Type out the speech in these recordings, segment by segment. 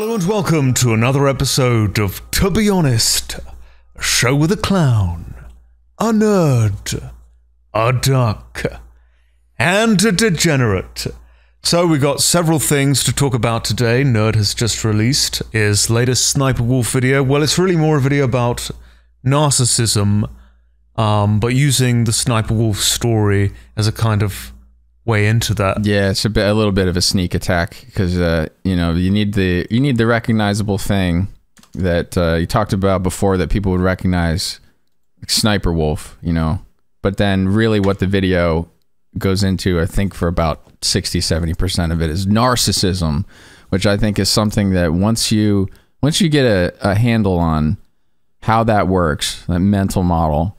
Hello and welcome to another episode of To Be Honest, a show with a clown, a nerd, a duck, and a degenerate. So we got several things to talk about today. Nerd has just released his latest Sniper Wolf video. Well, it's really more a video about narcissism, um, but using the Sniper Wolf story as a kind of way into that. Yeah, it's a bit, a little bit of a sneak attack because uh, you know you need the you need the recognizable thing that uh, you talked about before that people would recognize, like Sniper Wolf, you know. But then, really, what the video goes into, I think, for about 60, 70 percent of it is narcissism, which I think is something that once you once you get a, a handle on how that works, that mental model,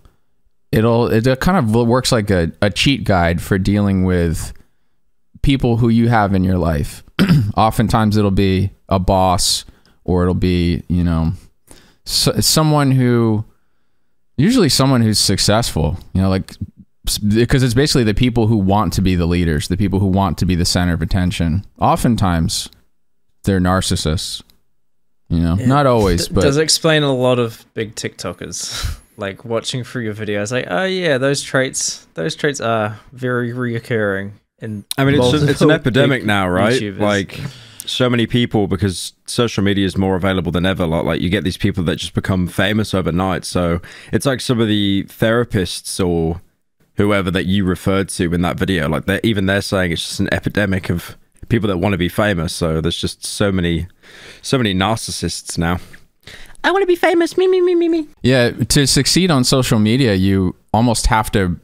it'll it kind of works like a, a cheat guide for dealing with people who you have in your life. Oftentimes it'll be a boss or it'll be, you know, so, someone who usually someone who's successful, you know, like because it's basically the people who want to be the leaders, the people who want to be the center of attention. Oftentimes they're narcissists. You know, Yeah. not always, but does explain a lot of big TikTokers. like watching through your videos, like, oh yeah, those traits, those traits are very reoccurring. In I mean, it's it's an epidemic now, right? YouTubers. Like so many people because social media is more available than ever. Like, like you get these people that just become famous overnight. So it's like some of the therapists or whoever that you referred to in that video. Like they're even they're saying it's just an epidemic of people that want to be famous. So there's just so many, so many narcissists now. I want to be famous. Me, me, me, me, me. Yeah, to succeed on social media, you almost have to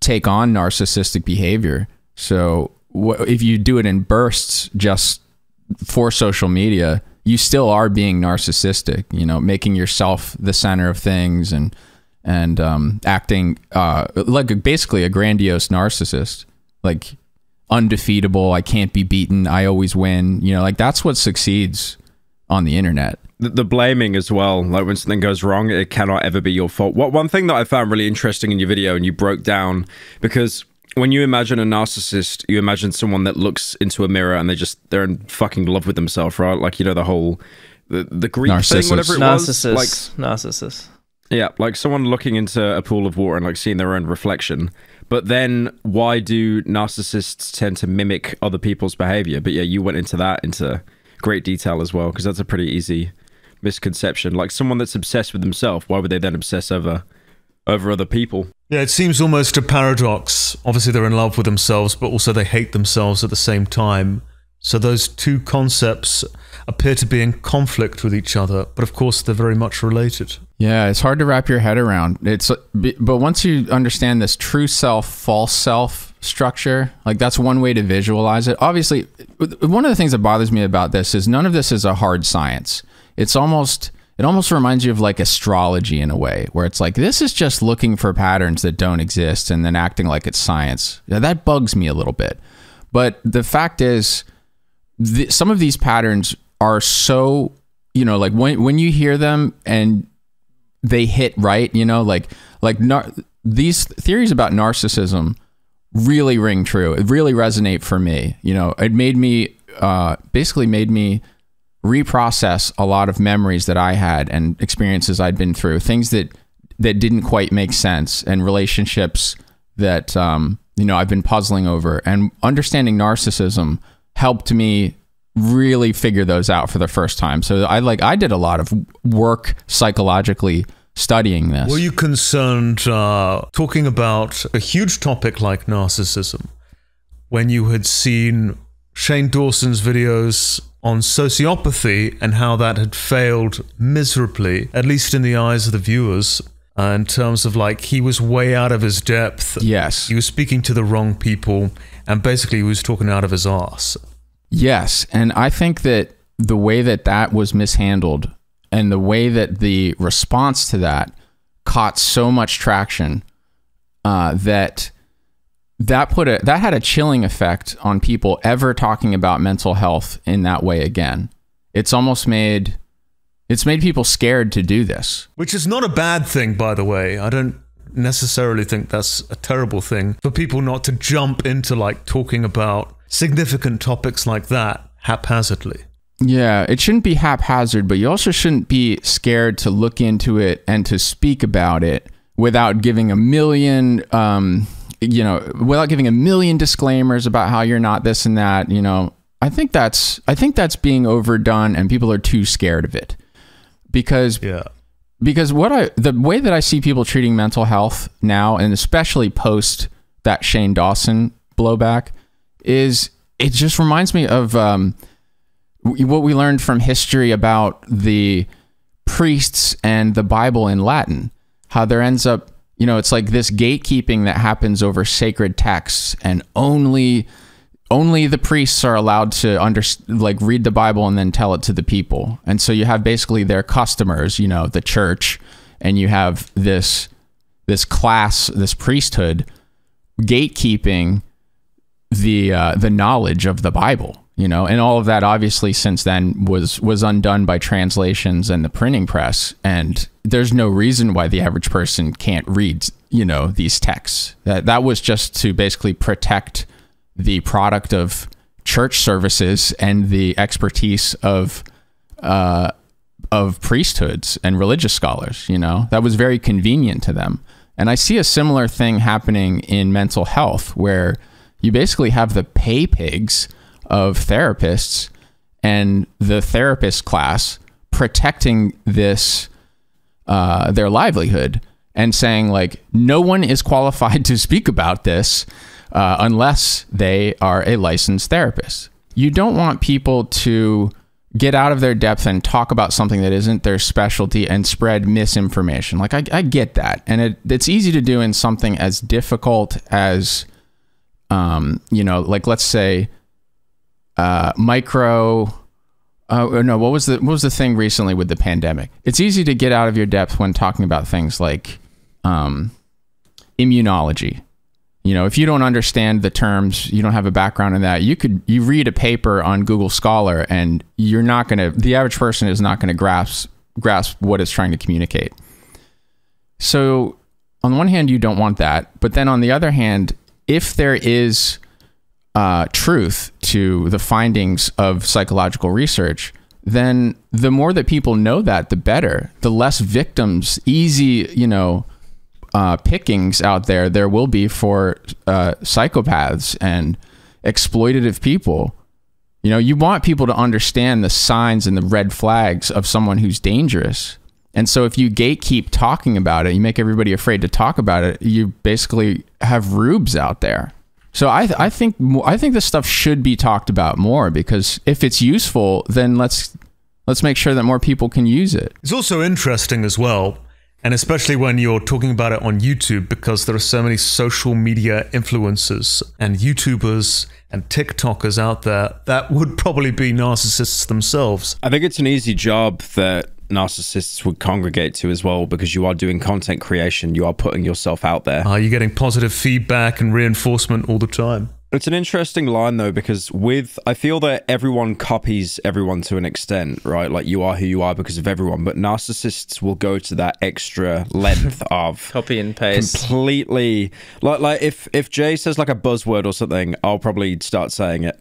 take on narcissistic behavior. So if you do it in bursts just for social media, you still are being narcissistic. You know, making yourself the center of things and and um, acting uh, like basically a grandiose narcissist, like undefeatable. I can't be beaten. I always win. You know, like that's what succeeds on the internet. The, the blaming as well like when something goes wrong it cannot ever be your fault what one thing that i found really interesting in your video and you broke down because when you imagine a narcissist you imagine someone that looks into a mirror and they just they're in fucking love with themselves right like you know the whole the, the greek thing whatever it narcissist, was like narcissist. yeah, like someone looking into a pool of water and like seeing their own reflection. But then why do narcissists tend to mimic other people's behavior? But yeah, you went into that into great detail as well because that's a pretty easy misconception. Like someone that's obsessed with themselves, why would they then obsess over over other people? Yeah, it seems almost a paradox. Obviously, they're in love with themselves, but also they hate themselves at the same time. So those two concepts appear to be in conflict with each other, but of course, they're very much related. Yeah, it's hard to wrap your head around. It's but once you understand this true self, false self structure, like that's one way to visualize it. Obviously, one of the things that bothers me about this is none of this is a hard science. It's almost it almost reminds you of like astrology in a way, where it's like this is just looking for patterns that don't exist and then acting like it's science. Yeah, that bugs me a little bit. But the fact is, th- some of these patterns are so you know like when when you hear them and they hit right you know like like these theories about narcissism really ring true it really resonate for me you know it made me uh, basically made me reprocess a lot of memories that i had and experiences i'd been through things that that didn't quite make sense and relationships that um, you know i've been puzzling over. And understanding narcissism helped me really figure those out for the first time. So i like i did a lot of work psychologically studying this. Were you concerned uh, talking about a huge topic like narcissism when you had seen Shane Dawson's videos on sociopathy and how that had failed miserably, at least in the eyes of the viewers, uh, in terms of like he was way out of his depth. yes He was speaking to the wrong people and basically he was talking out of his ass. Yes, and I think that the way that that was mishandled and the way that the response to that caught so much traction uh, that that put a that had a chilling effect on people ever talking about mental health in that way again. It's almost made it's made people scared to do this. Which is not a bad thing, by the way. I don't necessarily think that's a terrible thing for people not to jump into like talking about significant topics like that haphazardly. Yeah, it shouldn't be haphazard, but you also shouldn't be scared to look into it and to speak about it without giving a million, um, you know, without giving a million disclaimers about how you're not this and that. You know, I think that's I think that's being overdone, and people are too scared of it because Yeah. because what I the way that I see people treating mental health now, and especially post that Shane Dawson blowback, is it just reminds me of um, what we learned from history about the priests and the Bible in Latin. How there ends up, you know, it's like this gatekeeping that happens over sacred texts, and only only the priests are allowed to under like read the Bible and then tell it to the people. And so you have basically their customers, you know, the church, and you have this this class, this priesthood gatekeeping the uh, the knowledge of the Bible, you know, and all of that obviously since then was was undone by translations and the printing press, and there's no reason why the average person can't read, you know, these texts. That that was just to basically protect the product of church services and the expertise of uh, of priesthoods and religious scholars. You know, that was very convenient to them. And I see a similar thing happening in mental health, where you basically have the pay pigs of therapists and the therapist class protecting this uh, their livelihood and saying like no one is qualified to speak about this uh, unless they are a licensed therapist. You don't want people to get out of their depth and talk about something that isn't their specialty and spread misinformation. Like I, I get that, and it, it's easy to do in something as difficult as, um, you know, like let's say, uh, micro. Uh, no, what was the what was the thing recently with the pandemic? It's easy to get out of your depth when talking about things like um, immunology. You know, if you don't understand the terms, you don't have a background in that, you could you read a paper on Google Scholar and you're not going to the average person is not going to grasp grasp what it's trying to communicate. So, on one hand you don't want that, but then on the other hand, if there is uh, truth to the findings of psychological research, then the more that people know that, the better. The less victims, easy, you know, uh, pickings out there there will be for uh, psychopaths and exploitative people. You know, you want people to understand the signs and the red flags of someone who's dangerous. And so if you gatekeep talking about it, you make everybody afraid to talk about it, you basically have rubes out there. So I, th- I think I think this stuff should be talked about more because if it's useful, then let's let's make sure that more people can use it. It's also interesting as well, and especially when you're talking about it on YouTube, because there are so many social media influencers and YouTubers and TikTokers out there that would probably be narcissists themselves. I think it's an easy job that narcissists would congregate to as well because you are doing content creation, you are putting yourself out there. Are you getting positive feedback and reinforcement all the time? It's an interesting line though because with I feel that everyone copies everyone to an extent, right? Like you are who you are because of everyone, but narcissists will go to that extra length of Copy and paste. completely like like if if Jay says like a buzzword or something, I'll probably start saying it.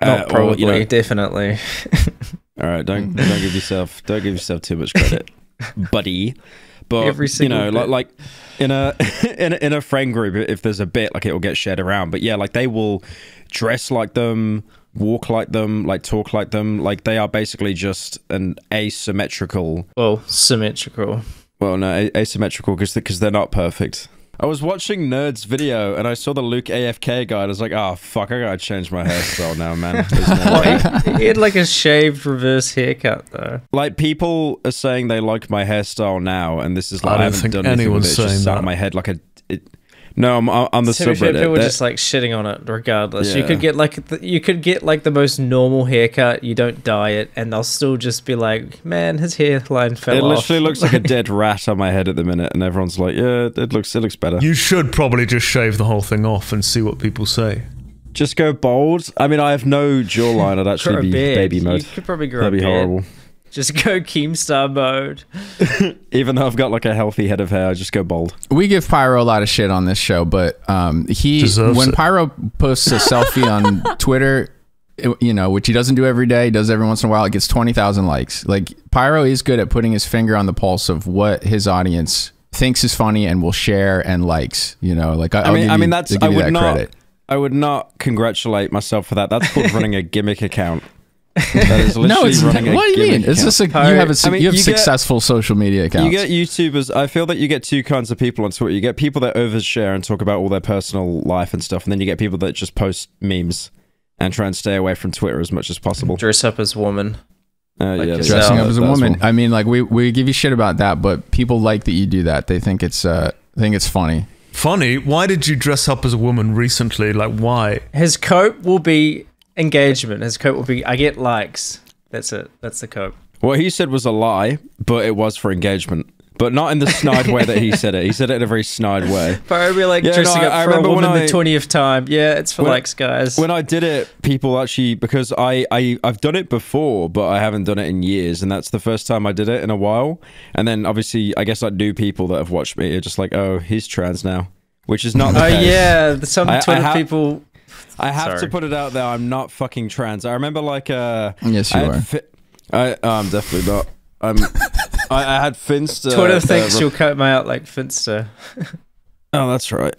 Uh, Not or, probably, you know, definitely. all right, don't mm. don't give yourself don't give yourself too much credit, buddy. But Every you know, like bit. like in a in a, in a friend group, if there's a bit, like it will get shared around. But yeah, like they will dress like them, walk like them, like talk like them. Like they are basically just an asymmetrical. well, symmetrical. Well, no, a- asymmetrical because because they're not perfect. I was watching Nerd's video and I saw the Luke AFK guy. And I was like, oh fuck, I gotta change my hairstyle now, man. No way. he had like a shaved reverse haircut though. Like people are saying they like my hairstyle now, and this is like I I, haven't think done anything with it. It's just saying sat that. in my head like a. It, no, I'm on the To subreddit. people were just like shitting on it regardless. You could get like the, you could get like the most normal haircut. You don't dye it, and they'll still just be like, "Man, his hairline fell it off." literally looks like a dead rat on my head at the minute, and everyone's like, "Yeah, it looks it looks better." You should probably just shave the whole thing off and see what people say. just go bald. I mean, I have no jawline. I'd actually be beard. baby mode. You could probably grow That'd a be beard. horrible. Just go Keemstar mode. Even though I've got like a healthy head of hair, I just go bald. We give Pyro a lot of shit on this show, but um, he Deserves when it. Pyro posts a selfie on Twitter, you know, which he doesn't do every day, he does every once in a while. It gets twenty thousand likes. Like Pyro is good at putting his finger on the pulse of what his audience thinks is funny and will share and likes. You know, like I, I mean, give I you- mean that's I'll I give you would that not. credit. I would not congratulate myself for that. That's called running a gimmick account. That is No, literally it's not. a What do you mean? gimmick It's account. just like Pirate- you have a su- I mean, you have you get- successful social media accounts. You get YouTubers. I feel that you get two kinds of people on Twitter. You get people that overshare and talk about all their personal life and stuff, and then you get people that just post memes and try and stay away from Twitter as much as possible. Dress up as woman. Uh, Like yeah, yourself. dressing up as a woman. one. I mean, like we, we give you shit about that, but people like that you do that. They think it's uh think it's funny. Funny, why did you dress up as a woman recently? Like, why? His cope will be engagement. His cope will be I get likes. That's it. That's the cope. What he said was a lie, but it was for engagement. But not in the snide way that he said it. He said it in a very snide way. Be like Yeah, dressing I- up I for a woman I- the twentieth time. Yeah, it's for likes, guys. When I did it, people actually because I, I I've done it before, but I haven't done it in years, and that's the first time I did it in a while. And then obviously, I guess like new people that have watched me are just like, oh, he's trans now, which is not. The oh case. yeah, some I- I Twitter have- people. I have to put it out there. I'm not fucking trans. I remember like uh. Yes, I you had are. Fi- I I'm definitely not. I'm. I, I had Finster. Twitter uh, thinks re- you'll cut me out like Finster. Oh, that's right.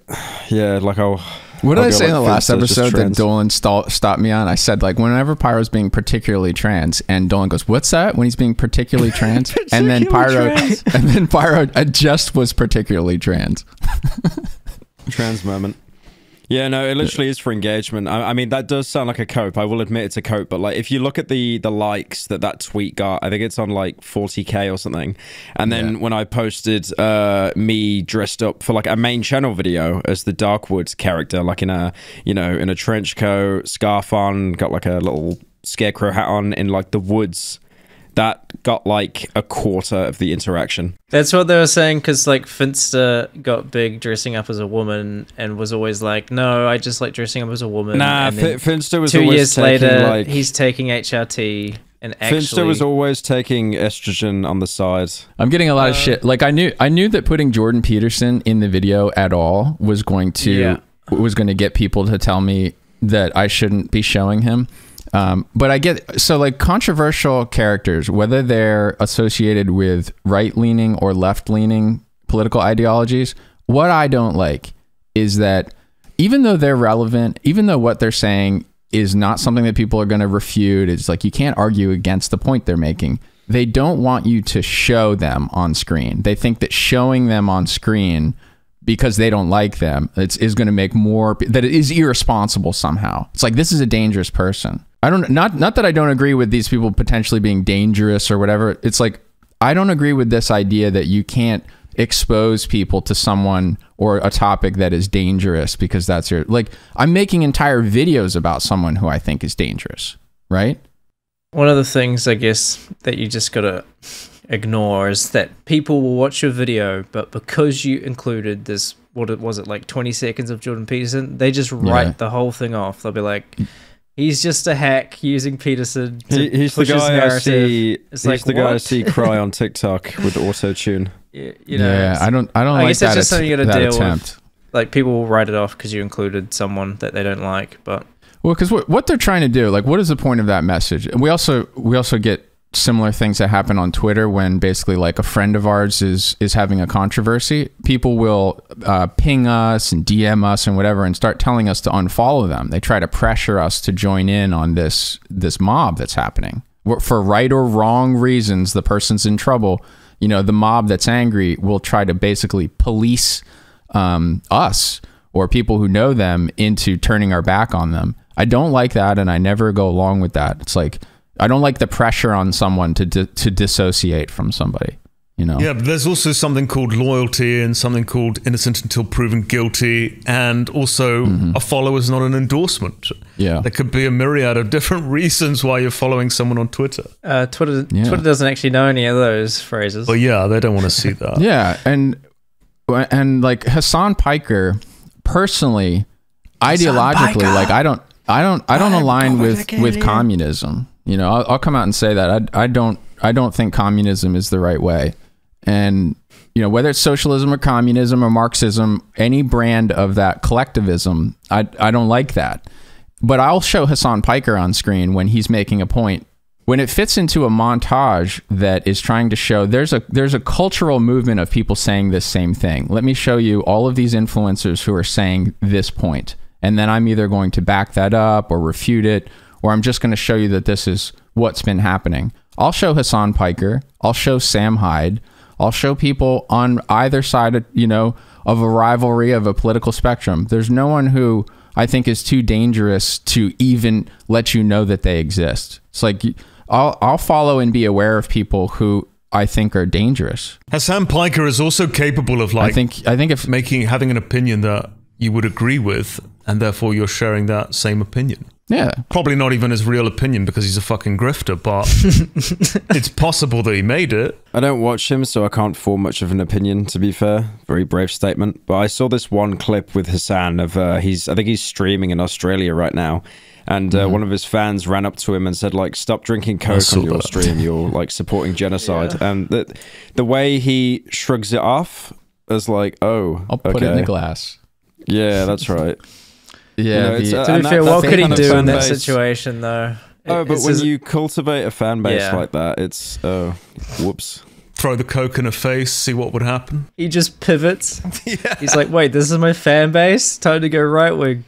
Yeah, like I'll. What did I'll I go say in the last episode that. Dolan stall, stopped me on? I said like whenever Pyro's being particularly trans, and Dolan goes, "What's that?" When he's being particularly trans, and then Pyro, trans. and then Pyro uh, just was particularly trans. trans moment. Yeah, no, it literally is for engagement. I, I mean, that does sound like a cope. I will admit it's a cope, but like if you look at the the likes that that tweet got, I think it's on like 40k or something. And then Yeah. when I posted uh, me dressed up for like a main channel video as the Darkwood character, like in a you know in a trench coat, scarf on, got like a little scarecrow hat on in like the woods. That got like a quarter of the interaction. That's what they were saying because like Finster got big dressing up as a woman and was always like, "No, I just like dressing up as a woman." Nah, and then Fin- Finster was two always years taking, later, like, he's taking HRT and actually. Finster was always taking estrogen on the side. I'm getting a lot Uh, of shit. Like I knew, I knew that putting Jordan Peterson in the video at all was going to Yeah. was going to get people to tell me that I shouldn't be showing him. Um, but I get so like controversial characters, whether they're associated with right leaning or left leaning political ideologies. What I don't like is that even though they're relevant, even though what they're saying is not something that people are going to refute, it's like you can't argue against the point they're making. They don't want you to show them on screen. They think that showing them on screen because they don't like them it's, is going to make more that it is irresponsible somehow. It's like this is a dangerous person. I don't not not that I don't agree with these people potentially being dangerous or whatever. It's like I don't agree with this idea that you can't expose people to someone or a topic that is dangerous because that's your like I'm making entire videos about someone who I think is dangerous, right? One of the things I guess that you just gotta ignore is that people will watch your video, but because you included this, what it was it like twenty seconds of Jordan Peterson, they just write Yeah. the whole thing off. They'll be like, "He's just a hack using Peterson to He, he's the push his guy I see. It's he's like, the guy I see cry on TikTok with auto tune. Y- you know, yeah, I don't I don't I like guess that's that, just something you gotta that deal with. like people will write it off because you included someone that they don't like, but Well, because what, what they're trying to do, like, what is the point of that message? And we also we also get similar things that happen on Twitter when basically like a friend of ours is is having a controversy. People will uh, ping us and DM us and whatever, and start telling us to unfollow them. They try to pressure us to join in on this this mob that's happening for right or wrong reasons. The person's in trouble. You know, the mob that's angry will try to basically police um, us or people who know them into turning our back on them. I don't like that, and I never go along with that. It's like I don't like the pressure on someone to di- to dissociate from somebody. You know? Yeah, but there's also something called loyalty and something called innocent until proven guilty, and also a follow is not an endorsement. Yeah. There could be a myriad of different reasons why you're following someone on Twitter. uh, Twitter Yeah. Twitter doesn't actually know any of those phrases. Well, yeah, they don't want to see that. Yeah, and and like Hassan Piker, personally, ideologically, like I don't, I don't, I don't align with with communism. You know, I'll, I'll come out and say that I, I don't, I don't think communism is the right way. And you know, whether it's socialism or communism or Marxism, any brand of that collectivism, I, I don't like that. but I'll show Hassan Piker on screen when he's making a point. When it fits into a montage that is trying to show there's a there's a cultural movement of people saying this same thing. Let me show you all of these influencers who are saying this point, and then I'm either going to back that up or refute it, or I'm just going to show you that this is what's been happening. I'll show Hassan Piker. I'll show Sam Hyde. I'll show people on either side, of, you know, of a rivalry of a political spectrum. There's no one who I think is too dangerous to even let you know that they exist. It's like I'll I'll follow and be aware of people who I think are dangerous. Hassan Piker is also capable of like I think I think if making having an opinion that you would agree with, and therefore you're sharing that same opinion. yeah, Probably not even his real opinion because he's a fucking grifter, but it's possible that he made it. I don't watch him, so I can't form much of an opinion. To be fair, very brave statement. But I saw this one clip with Hassan of uh, he's I think he's streaming in Australia right now, and uh, one of his fans ran up to him and said like, "Stop drinking coke on your that. stream. You're like supporting genocide." And the the way he shrugs it off is like, "Oh, I'll put it in the glass. Yeah, that's right. Yeah, know, the- uh, To be fair, that's what could he do in that situation though? Oh, but It's when you cultivate a fan base Yeah. like that, it's oh, whoops. Throw the coke in her face, see what would happen. he just pivots. yeah. He's like, wait, this is my fan base. Time to go right wing.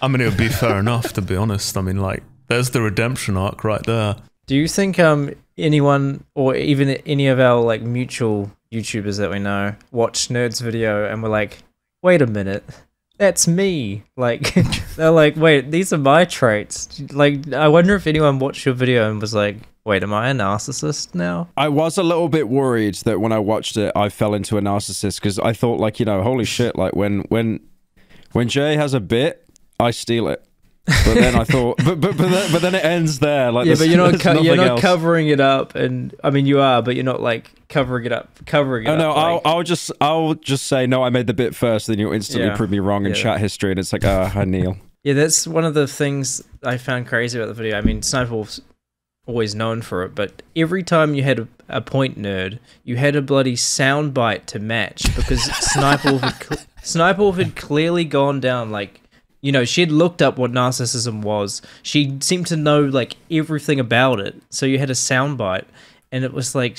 I mean, it would be fair enough, to be honest. I mean, like, there's the redemption arc right there. Do you think um anyone or even any of our like mutual YouTubers that we know watched Nerd's video and were like, wait a minute, that's me? Like they're like, wait, these are my traits. Like I wonder if anyone watched your video and was like, wait, am I a narcissist now? I was a little bit worried that when I watched it, I fell into a narcissist because I thought, like, you know, holy shit, like when when when Jay has a bit, I steal it. But then I thought, but but but then, but then it ends there. Like, yeah, but you're not co- you're not else. covering it up, and I mean you are, but you're not like covering it up, covering it Oh no, up. I'll like- I'll just I'll just say no. I made the bit first, then you'll instantly Yeah. prove me wrong in Yeah. chat history, and it's like, ah, I kneel. Yeah, that's one of the things I found crazy about the video. I mean, Sniper Wolf's always known for it, but every time you had a, a point nerd, you had a bloody soundbite to match because Sniper Wolf had, Sniper Wolf had clearly gone down like. You know, she had looked up what narcissism was. She seemed to know like everything about it. So you had a soundbite, and it was like,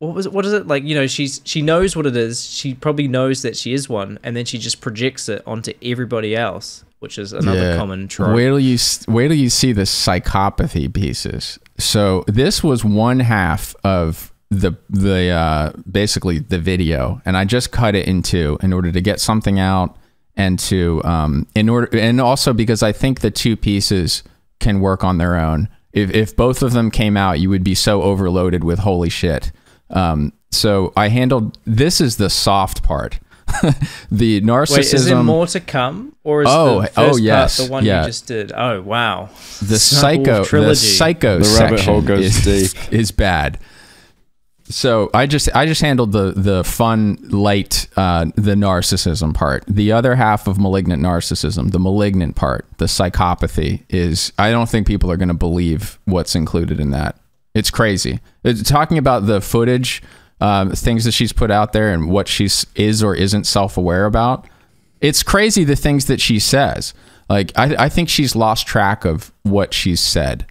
what was it? What is it like? You know, she's she knows what it is. She probably knows that she is one, and then she just projects it onto everybody else, which is another Yeah. common trope. Wait till you wait till you see the psychopathy pieces. So this was one half of the the uh, basically the video, and I just cut it in two in order to get something out and to um, in order and also because I think the two pieces can work on their own. If if both of them came out, you would be so overloaded with holy shit. Um, so I handled this is the soft part. the narcissism Wait, is there more to come, or is Oh, the first oh, yes, part the one yeah. you just did? Oh wow, the Sniper Wolf psycho the psycho The rabbit section hole goes is, deep. is bad so i just i just handled the the fun light uh the narcissism part the other half of malignant narcissism the malignant part the psychopathy is i don't think people are going to believe what's included in that it's crazy it's talking about the footage um, things that she's put out there and what she's is or isn't self-aware about it's crazy the things that she says. Like I, I think she's lost track of what she's said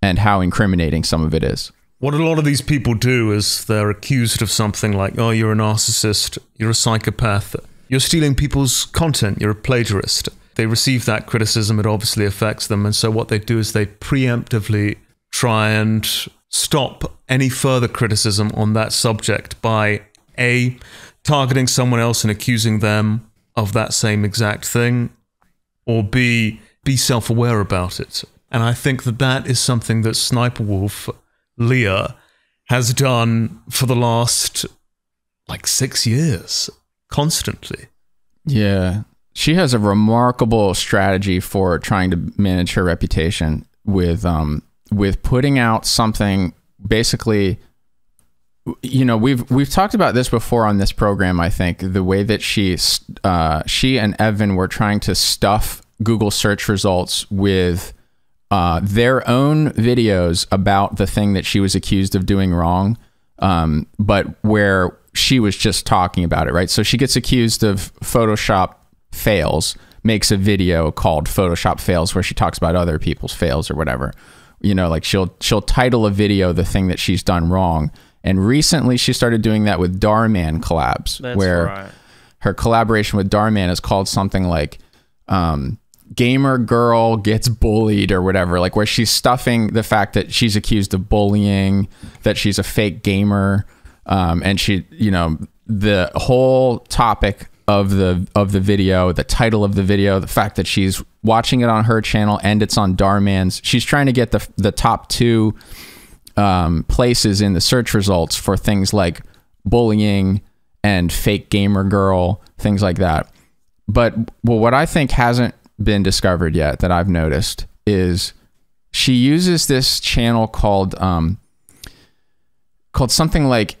and how incriminating some of it is. What a lot of these people do is they're accused of something like, oh, you're a narcissist, you're a psychopath, you're stealing people's content, you're a plagiarist. They receive that criticism, it obviously affects them. And so what they do is they preemptively try and stop any further criticism on that subject by A, targeting someone else and accusing them of that same exact thing, or B, be self aware about it. And I think that that is something that Sniper Wolf, Leah, has done for the last like six years, constantly. Yeah. She has a remarkable strategy for trying to manage her reputation with um with putting out something basically you know we've we've talked about this before on this program I think the way that she uh, she and Evan were trying to stuff Google search results with uh, their own videos about the thing that she was accused of doing wrong, um, but where she was just talking about it, right? So she gets accused of Photoshop fails, makes a video called Photoshop fails where she talks about other people's fails or whatever. You know, like she'll she'll title a video the thing that she's done wrong. And recently she started doing that with Dhar Mann collabs That's where right. her collaboration with Dhar Mann is called something like um, gamer girl gets bullied or whatever like where she's stuffing the fact that she's accused of bullying that she's a fake gamer um, and she you know the whole topic of the of the video the title of the video the fact that she's watching it on her channel and it's on Dhar Mann's she's trying to get the the top two um, places in the search results for things like bullying and fake gamer girl, things like that. But well, what I think hasn't been discovered yet that I've noticed is she uses this channel called um, called something like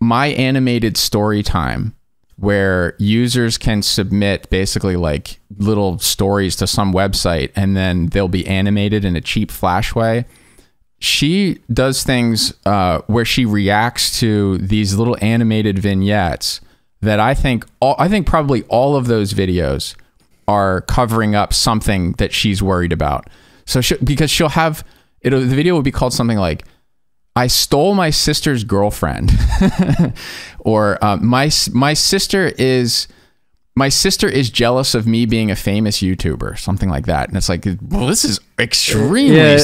My Animated Story Time, where users can submit basically like little stories to some website and then they'll be animated in a cheap flash way. She does things uh, where she reacts to these little animated vignettes that I think all, I think probably all of those videos are covering up something that she's worried about. So she, because she'll have it'll the video will be called something like I stole my sister's girlfriend, or uh, my my sister is my sister is jealous of me being a famous YouTuber, something like that. And it's like, well, this is extremely. Yeah,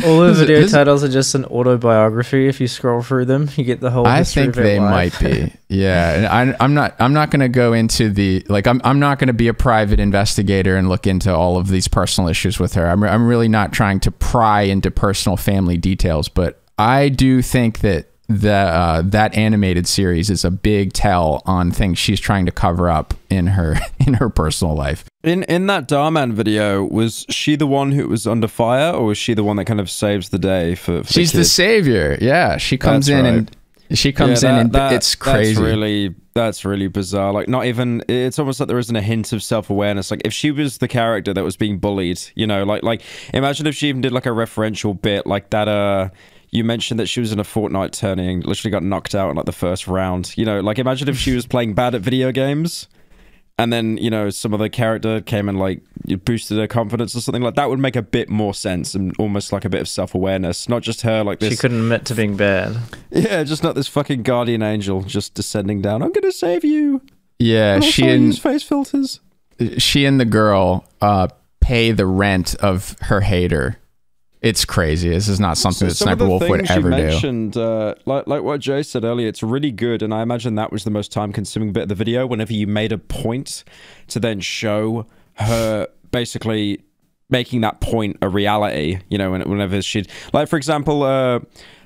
All the video this- titles are just an autobiography. If you scroll through them, you get the whole. I think they life. might be. Yeah, and I, I'm not. I'm not going to go into the like. I'm. I'm not going to be a private investigator and look into all of these personal issues with her. I'm. I'm really not trying to pry into personal family details, but I do think that the uh, that animated series is a big tell on things she's trying to cover up in her in her personal life. In in that Dhar Mann video, was she the one who was under fire, or was she the one that kind of saves the day for? for She's the, the savior. Yeah, she comes That's in right. and she comes Yeah, in and that- it's crazy. That's really that's really bizarre. Like not even it's almost like there isn't a hint of self awareness. Like if she was the character that was being bullied, you know, like like imagine if she even did like a referential bit like that. Uh, you mentioned that she was in a Fortnite tourney and literally got knocked out in like the first round. You know, like imagine if she was playing bad at video games. And then you know some other character came and like boosted her confidence or something like that would make a bit more sense and almost like a bit of self awareness, not just her like this. She couldn't admit to being bad. Yeah, just not this fucking guardian angel just descending down. I'm gonna save you. yeah, Also, she and face filters. she and the girl uh, pay the rent of her hater. It's crazy. This is not something that some of Sniper the Wolf would things you ever do. mentioned, uh, like like what Jay said earlier, it's really good, and I imagine that was the most time-consuming bit of the video. Whenever you made a point to then show her basically making that point a reality, you know, whenever she'd like, for example, uh,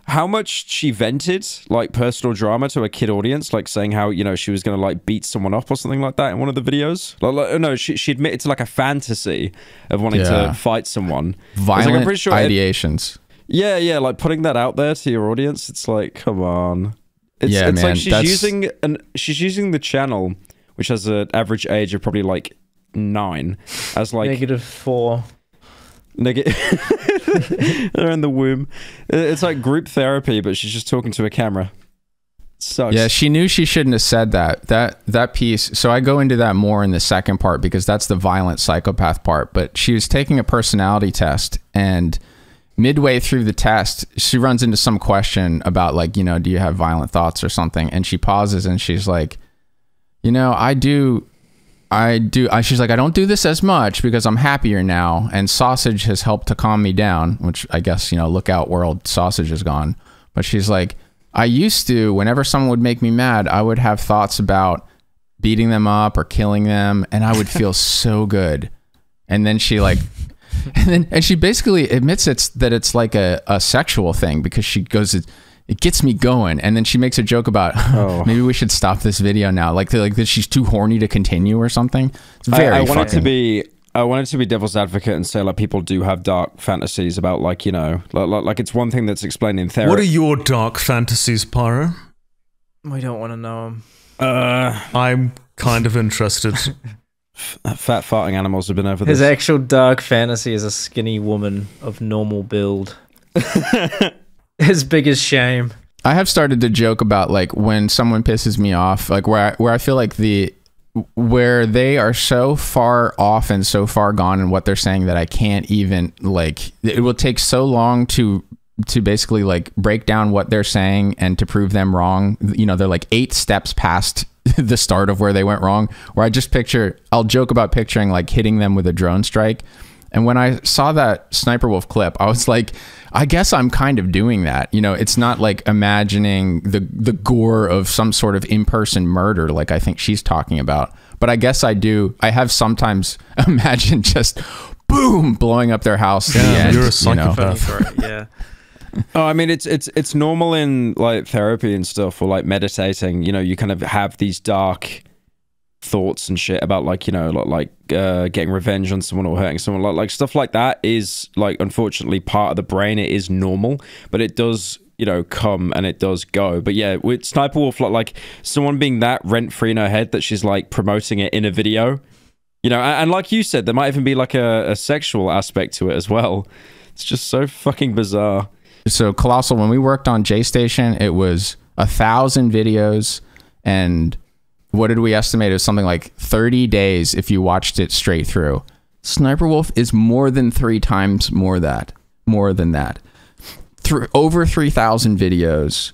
how much she vented like personal drama to a kid audience, like saying how you know she was gonna like beat someone up or something like that in one of the videos. Like, like no, she she admitted to like a fantasy of wanting Yeah. to fight someone. Violent like, I'm pretty sure it- ideations. yeah, yeah, like putting that out there to your audience, it's like, come on. It's, Yeah, it's man, like she's that's- using an she's using the channel, which has an average age of probably like nine, as like Negative four. Negative. They're in the womb. It's like group therapy, but she's just talking to a camera. Sucks. Yeah, she knew she shouldn't have said that. That that piece. So I go into that more in the second part because that's the violent psychopath part. But she was taking a personality test, and midway through the test, she runs into some question about like, you know, do you have violent thoughts or something? And she pauses and she's like, you know, I do. I do. I, she's like, I don't do this as much because I'm happier now, and sausage has helped to calm me down. Which I guess you know, look out, world, sausage is gone. But she's like, I used to, whenever someone would make me mad, I would have thoughts about beating them up or killing them, and I would feel so good. And then she like, and then and she basically admits it's that it's like a, a sexual thing because she goes, it, it gets me going, and then she makes a joke about Oh. maybe we should stop this video now, like like that she's too horny to continue or something. It's I, very I wanted to be. I wanted to be devil's advocate and say like people do have dark fantasies about like you know like like, like it's one thing that's explained in therapy. What are your dark fantasies, Pyro? We don't want to know him. uh, I'm kind of interested. fat farting animals have been over His this. actual dark fantasy is a skinny woman of normal build. His biggest shame. I have started to joke about like when someone pisses me off, like where I, where I feel like the where they are so far off and so far gone in what they're saying that I can't even like it will take so long to to basically like break down what they're saying and to prove them wrong. You know, they're like eight steps past the start of where they went wrong. Where I just picture I'll joke about picturing like hitting them with a drone strike. And when I saw that Sniper Wolf clip, I was like, I guess I'm kind of doing that. You know, it's not like imagining the the gore of some sort of in-person murder like I think she's talking about. But I guess I do. I have sometimes imagined just boom blowing up their house. at the Yeah, end, you're a you know? psychopath. Yeah. Oh, I mean, it's it's it's normal in like therapy and stuff, or like meditating. You know, you kind of have these dark thoughts and shit about like you know like, like uh, getting revenge on someone or hurting someone. Like like stuff like that is like unfortunately part of the brain. It is normal, but it does you know come and it does go. But yeah, with Sniper Wolf, like, like someone being that rent free in her head that she's like promoting it in a video. You know, and, and like you said, there might even be like a, a sexual aspect to it as well. It's just so fucking bizarre. so colossal when we worked on j station it was a thousand videos and what did we estimate? It was something like 30 days if you watched it straight through. Sniper wolf is more than three times more that more than that. Thr over 3000 videos.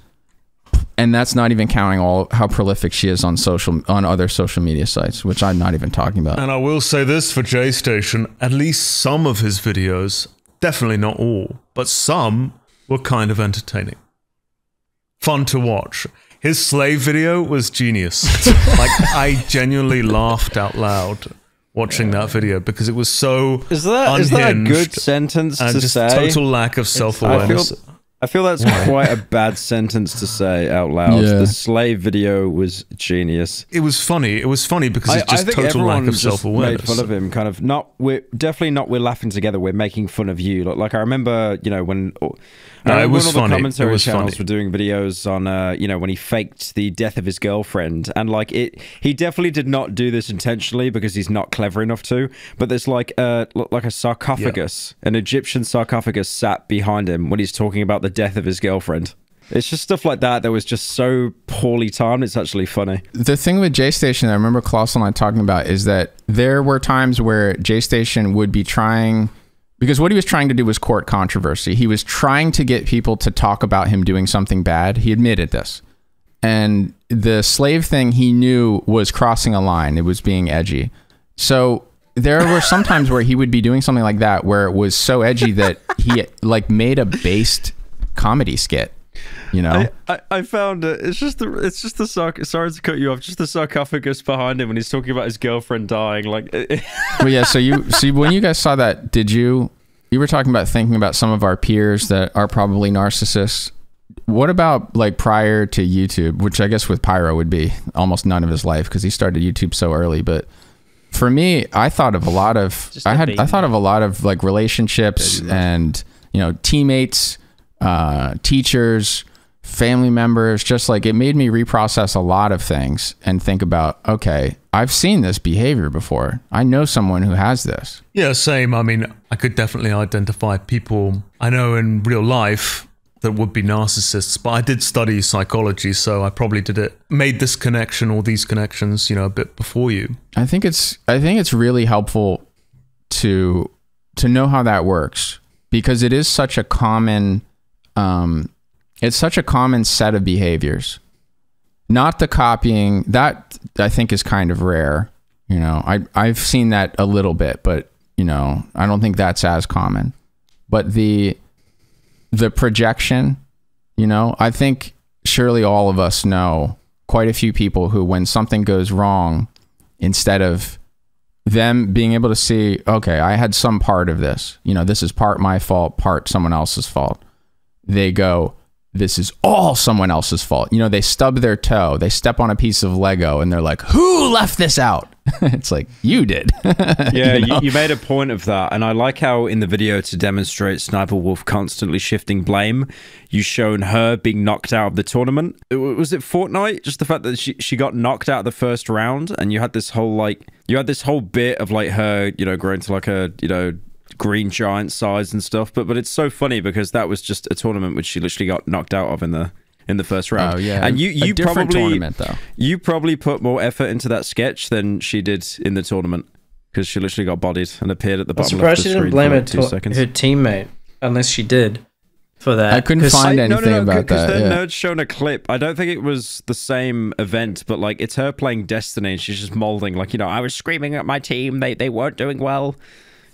And that's not even counting all how prolific she is on social on other social media sites which i'm not even talking about. And I will say this for J Station at least some of his videos, definitely not all, but some were kind of entertaining. Fun to watch. His slave video was genius. like, I genuinely laughed out loud watching that video because it was so Is that is that a good sentence and to just say? total lack of self I feel awareness. I feel that's quite a bad sentence to say out loud. Yeah. The slave video was genius. It was funny. It was funny because it's just total lack of just self awareness. made fun of him. Kind of not. We're definitely not. We're laughing together. We're making fun of you. Like, like I remember, you know, when. I No, it remember was when all funny. the commentary It was channels funny. were doing videos on, uh, you know, when he faked the death of his girlfriend, and like it, he definitely did not do this intentionally because he's not clever enough to. But there's like a like a sarcophagus, an Egyptian sarcophagus sat behind him when he's talking about the death of his girlfriend. It's just stuff like that that was just so poorly timed. It's actually funny. the thing with J Station I remember Klaus and I talking about is that there were times where J Station would be trying because what he was trying to do was court controversy. He was trying to get people to talk about him doing something bad. He admitted this. And the slave thing he knew was crossing a line. It was being edgy. So there were some times where he would be doing something like that where it was so edgy that he like made a based comedy skit. You know? I, I, I found it. It's just the it's just the sarc- sorry to cut you off. Just the sarcophagus behind him when he's talking about his girlfriend dying. Like well, yeah. So you see when you guys saw that, did you? You were talking about thinking about some of our peers that are probably narcissists. What about like prior to YouTube, which I guess with Pyro would be almost none of his life because he started YouTube so early. But for me, I thought of a lot of Just I a had I thought of a lot of like relationships and you know teammates, uh, teachers, family members. Just like it made me reprocess a lot of things and think about okay, I've seen this behavior before. I know someone who has this. Yeah, same. I mean, I could definitely identify people I know in real life that would be narcissists, but I did study psychology, so I probably did it, made this connection or these connections, you know, a bit before you. I think it's I think it's really helpful to to know how that works because it is such a common um it's such a common set of behaviors. Not the copying that I think is kind of rare. You know, I I've seen that a little bit, but you know, I don't think that's as common. But the the projection, you know, I think surely all of us know quite a few people who when something goes wrong, instead of them being able to see, okay, I had some part of this. You know, this is part my fault, part someone else's fault. They go, this is all someone else's fault. You know, they stub their toe, they step on a piece of Lego, and they're like, who left this out? it's like, you did. Yeah, You you, know? you, made a point of that, and I like how in the video to demonstrate Sniper Wolf constantly shifting blame, you shown her being knocked out of the tournament. It- Was it Fortnite? Just the fact that she she got knocked out of the first round, and you had this whole like you had this whole bit of like her, you know, growing to like a you know green giant size and stuff. But but it's so funny because that was just a tournament which she literally got knocked out of in the in the first round. Oh yeah, and you you different probably tournament though. you probably put more effort into that sketch than she did in the tournament because she literally got bodied and appeared at the I'm bottom surprised of the she didn't screen blame for her, like two to- seconds. her teammate, unless she did for that. I couldn't find I- anything about because that. then yeah. Nerd's shown a clip. I don't think it was the same event, but like it's her playing Destiny and she's just molding. Like you know, I was screaming at my team. They they weren't doing well.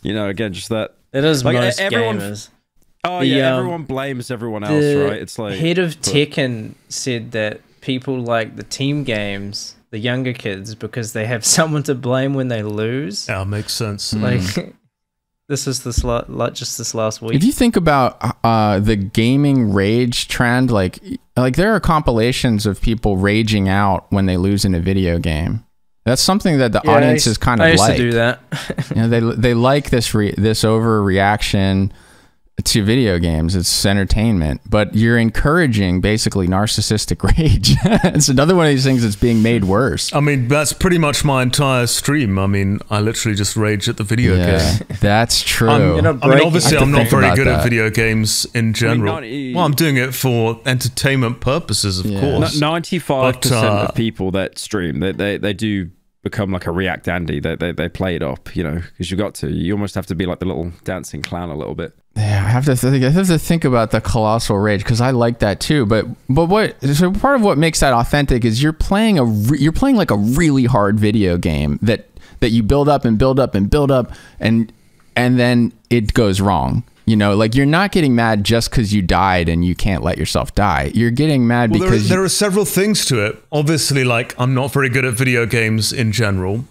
You know, again, just that. It is Like, most everyone- gamers. Oh The, yeah, um, everyone blames everyone else, right? It's like head of but- Tekken said that people like the team games, the younger kids, because they have someone to blame when they lose. Yeah, makes sense. Like this is this la- like just this last week. If you think about uh, the gaming rage trend, like like there are compilations of people raging out when they lose in a video game. That's something that the Yeah, I audience used- is kind of I used like. to do that. You know, they they like this re- this overreaction to video games. It's entertainment, but you're encouraging basically narcissistic rage. it's another one of these things that's being made worse. I mean, that's pretty much my entire stream. I mean, I literally just rage at the video Yeah, game. that's true. I'm, not I mean, obviously, I I'm not very good that. at video games in general. not e- well, I'm doing it for entertainment purposes, of Yeah. course. Ninety-five percent But, uh, of people that stream, they, they they do become like a React Andy. They they, they play it up, you know, because you got to. You almost have to be like the little dancing clown a little bit. Yeah, I have to think. I have to think about the colossal rage because I like that too. But but what? So part of what makes that authentic is you're playing a re, you're playing like a really hard video game that that you build up and build up and build up and and then it goes wrong. You know, like you're not getting mad just because you died and you can't let yourself die. You're getting mad Well, there, because there are several things to it. Obviously, like, I'm not very good at video games in general.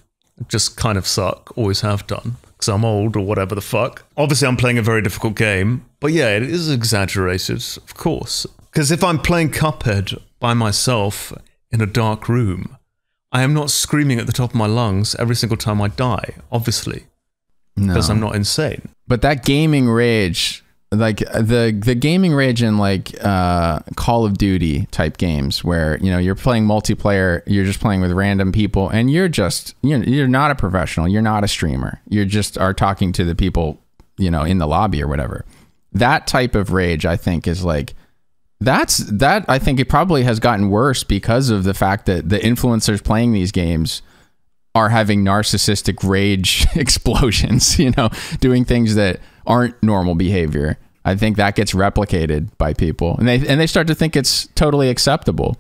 Just kind of suck. Always have done. Because I'm old or whatever the fuck. Obviously, I'm playing a very difficult game. But yeah, it is exaggerated, of course. Because if I'm playing Cuphead by myself in a dark room, I am not screaming at the top of my lungs every single time I die, obviously. No. Because I'm not insane. But that gaming rage, like the the gaming rage in like uh, Call of Duty type games, where you know you're playing multiplayer, you're just playing with random people, and you're just you know, you're not a professional, you're not a streamer, you're just are talking to the people you know in the lobby or whatever. That type of rage, I think, is like that's that. I think it probably has gotten worse because of the fact that the influencers playing these games are having narcissistic rage explosions, you know, doing things that aren't normal behavior. I think that gets replicated by people, and they and they start to think it's totally acceptable.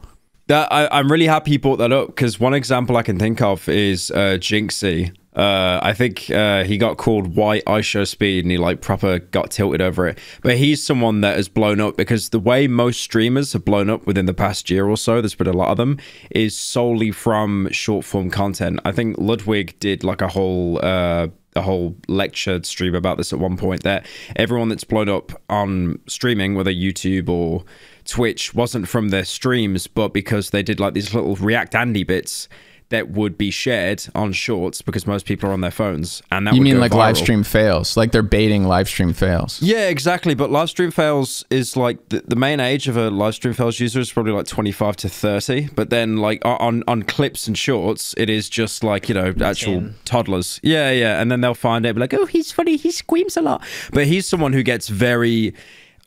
That I, I'm really happy you brought that up because one example I can think of is uh, Jinxie. Uh, I think uh, he got called White IShowSpeed and he like proper got tilted over it. But he's someone that has blown up because the way most streamers have blown up within the past year or so, there's been a lot of them, is solely from short form content. I think Ludwig did like a whole uh, a whole lecture stream about this at one point that everyone that's blown up on streaming, whether YouTube or Twitch, wasn't from their streams, but because they did like these little React Andy bits that would be shared on shorts because most people are on their phones. And that You would mean go like viral. live stream fails? Like they're baiting live stream fails? Yeah, exactly. But live stream fails is like the, the main age of a live stream fails user is probably like 25 to 30. But then, like on, on clips and shorts, it is just like, you know, actual 10. toddlers. Yeah, yeah. And then they'll find it, be like, oh, he's funny. He screams a lot. But he's someone who gets very.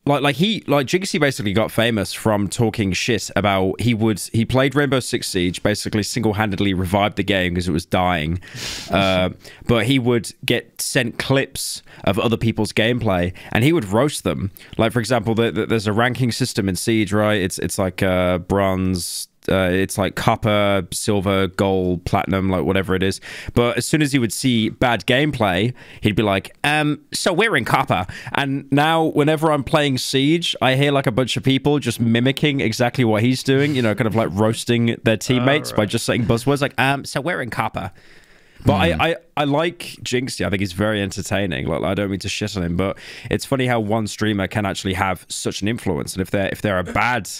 Like, like he, like Jinxie basically got famous from talking shit about he would he played Rainbow Six Siege, basically single handedly revived the game because it was dying, uh, but he would get sent clips of other people's gameplay and he would roast them. Like for example, the, the, there's a ranking system in Siege, right? It's it's like uh, bronze, uh, it's like copper, silver, gold, platinum, like whatever it is. But as soon as he would see bad gameplay, he'd be like, um, so we're in copper. And now whenever I'm playing Siege, I hear like a bunch of people just mimicking exactly what he's doing, you know, kind of like roasting their teammates by just saying buzzwords like, um, so we're in copper. But I, I, I like Jinxie. I think he's very entertaining. Like I don't mean to shit on him, but it's funny how one streamer can actually have such an influence. And if they're if they're a bad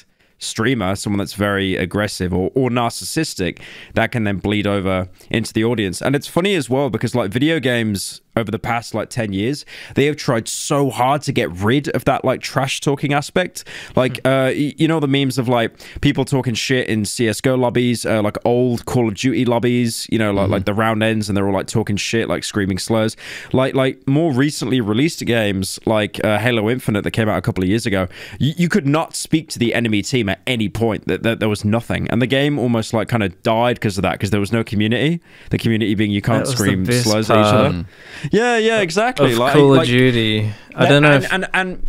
streamer, someone that's very aggressive or, or narcissistic, that can then bleed over into the audience. And it's funny as well because like video games over the past like 10 years they have tried so hard to get rid of that like trash talking aspect. Like uh you know the memes of like people talking shit in csgo lobbies uh, like old call of duty lobbies you know like like the round ends and they're all like talking shit like screaming slurs. Like like more recently released games like uh, halo infinite that came out a couple of years ago you, you could not speak to the enemy team at any point. That, that there was nothing. And the game almost like kind of died because of that because there was no community. The community being you can't scream slurs at each other yeah, yeah, exactly. of like, Call like, of Duty. I don't know. and, if, and, and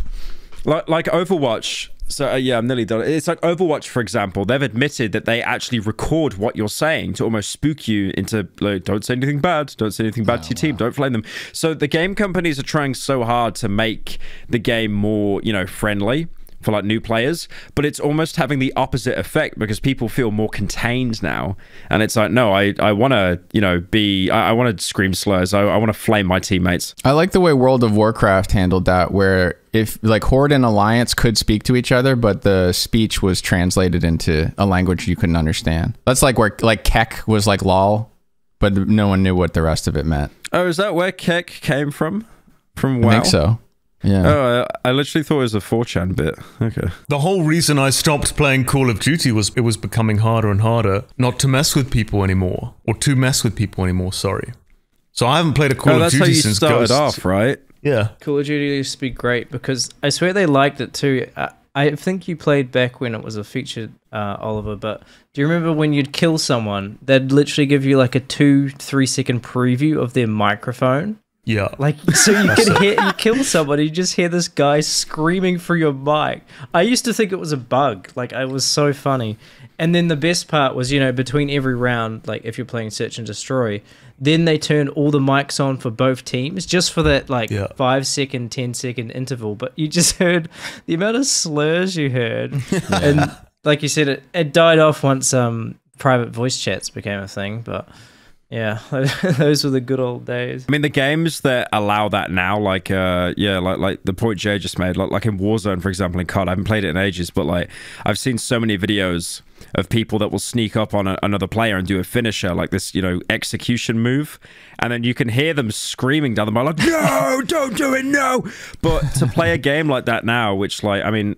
like like Overwatch. So uh, yeah, I'm nearly done. It's like Overwatch, for example. They've admitted that they actually record what you're saying to almost spook you into like, don't say anything bad, don't say anything bad to your team, don't flame them. So the game companies are trying so hard to make the game more, you know, friendly for like new players, but it's almost having the opposite effect because people feel more contained now. And it's like, no, I, I want to, you know, be, I, I want to scream slurs. I, I want to flame my teammates. I like the way World of Warcraft handled that, where if like Horde and Alliance could speak to each other, but the speech was translated into a language you couldn't understand. That's like where like Kek was like lol, but no one knew what the rest of it meant. Oh, is that where Kek came from? From I WoW? think so. Yeah. Oh, I, I literally thought it was a 4chan bit. Okay. The whole reason I stopped playing Call of Duty was it was becoming harder and harder not to mess with people anymore, or to mess with people anymore. Sorry. So I haven't played a Call oh, of that's Duty how you since started Ghosts. off, right? Yeah. Call of Duty used to be great because I swear they liked it too. I, I think you played back when it was a featured uh, Oliver, but do you remember when you'd kill someone? They'd literally give you like a two, three second preview of their microphone. Yeah. Like so you can hear you kill somebody, you just hear this guy screaming through your mic. I used to think it was a bug. Like it was so funny. And then the best part was, you know, between every round, like if you're playing search and destroy, then they turned all the mics on for both teams just for that like Yeah. five second, ten second interval. But you just heard the amount of slurs you heard. And like you said, it, it died off once um private voice chats became a thing, but yeah, those were the good old days. I mean, the games that allow that now, like, uh, yeah, like like the point Jay just made, like, like in Warzone, for example, in COD, I haven't played it in ages, but like, I've seen so many videos of people that will sneak up on a, another player and do a finisher, like this, you know, execution move, and then you can hear them screaming down the mile, like, no, don't do it, no. But to play a game like that now, which, like, I mean,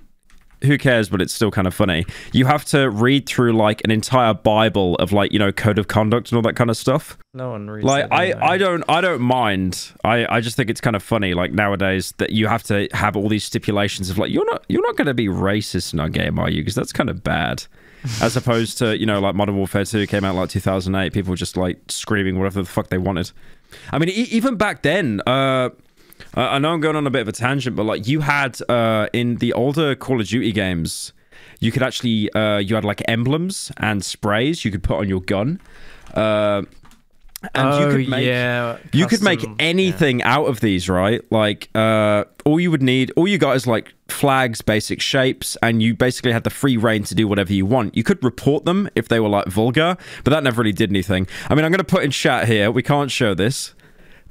who cares but it's still kind of funny you have to read through like an entire bible of like you know code of conduct and all that kind of stuff No one reads like that I, anyway. I don't I don't mind. I, I just think it's kind of funny like nowadays that you have to have all these stipulations of like you're not you're not going to be racist in our game are you because that's kind of bad. As opposed to you know like Modern Warfare 2 came out like 2008 people just like screaming whatever the fuck they wanted. I mean e- even back then uh I I know I'm going on a bit of a tangent but like you had uh in the older Call of Duty games you could actually uh you had like emblems and sprays you could put on your gun. Uh and oh, you could make yeah, you could make custom- anything out of these, right? Like, uh, all you would need, all you got is like flags, basic shapes, and you basically had the free reign to do whatever you want. You could report them if they were like vulgar, but that never really did anything. I mean, I'm going to put in chat here. We can't show this,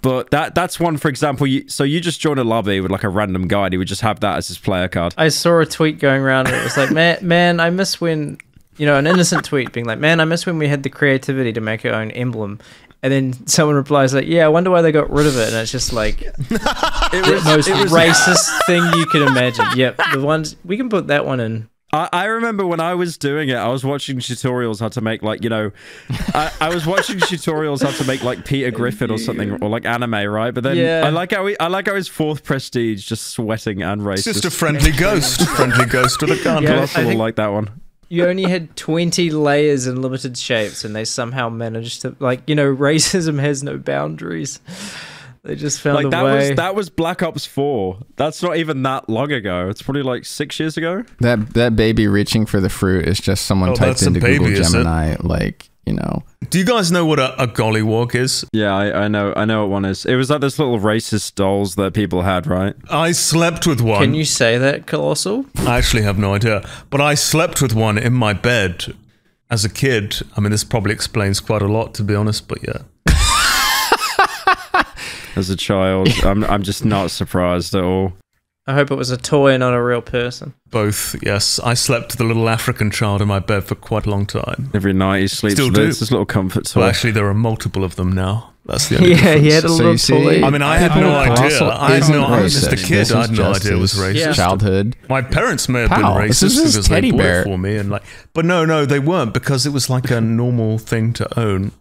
but that that's one, for example. You, so you just join a lobby with like a random guy, and he would just have that as his player card. I saw a tweet going around. And it was like, man, man, I miss when, you know, an innocent tweet being like, man, I miss when we had the creativity to make our own emblem. And then someone replies like, yeah, I wonder why they got rid of it. And it's just like It the most racist thing you can imagine. Yep, the ones we can put that one in. I, I remember when I was doing it, I was watching tutorials how to make like you know, I, I was watching tutorials how to make like Peter Griffin or something or like anime, right? But then Yeah. I like how he, I like how his fourth prestige just sweating and racist. It's just a friendly ghost. friendly ghost with a gun. Yeah. I think- like that one. You only had 20 layers and limited shapes, and they somehow managed to, like, you know, racism has no boundaries. They just found Like a that way. was that was Black Ops Four. That's not even that long ago. It's probably like six years ago. That that baby reaching for the fruit is just someone Oh, typed into baby, Google? Gemini, like you know. Do you guys know what a, a gollywog is? Yeah, I, I know I know what one is. It was like those little racist dolls that people had, right? I slept with one. Can you say that, Colossal? I actually have no idea. But I slept with one in my bed as a kid. I mean, this probably explains quite a lot, to be honest, but yeah. As a child, I'm I'm just not surprised at all. I hope it was a toy, and not a real person. Both, yes. I slept with a little African child in my bed for quite a long time. Every night he sleeps Still with do. this little comfort toy. Well, actually, there are multiple of them now. That's the only Yeah, difference. he had a So little you see- toy. I I mean, I had no idea. I mean, had no idea. I had no isn't idea. As a kid, I had no just idea it was his racist. Childhood. My parents may have Pal, been racist is his because they teddy bought bear. it for me, and like, but no, no, they weren't because it was like a normal thing to own,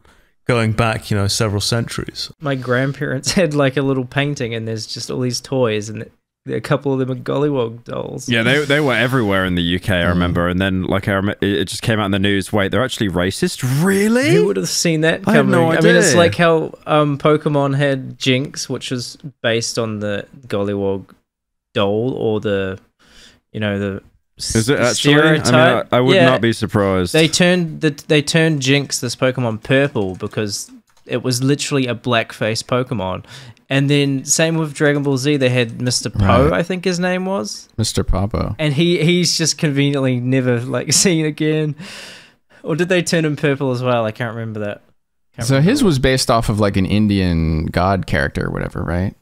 going back, you know, several centuries. My grandparents had like a little painting, and there's just all these toys, and a couple of them are Gollywog dolls. Yeah, they they were everywhere in the UK. Mm. I remember, and then like I rem- it it just came out in the news. Wait, they're actually racist? Really? Who would have seen that I coming? had no I mean, it's like how um, Pokemon had Jinx, which was based on the Gollywog doll, or the, you know, the Is it actually? I mean. I, I would Yeah, not be surprised. They turned the they turned Jinx, this Pokemon, purple because it was literally a blackface Pokemon. And then same with Dragon Ball Z, they had Mr. Poe, Right. I think his name was, Mr. Popo. and he he's just conveniently never like seen again. Or did they turn him purple as well? I can't remember that. Can't So remember. his was based off of like an Indian god character or whatever, right?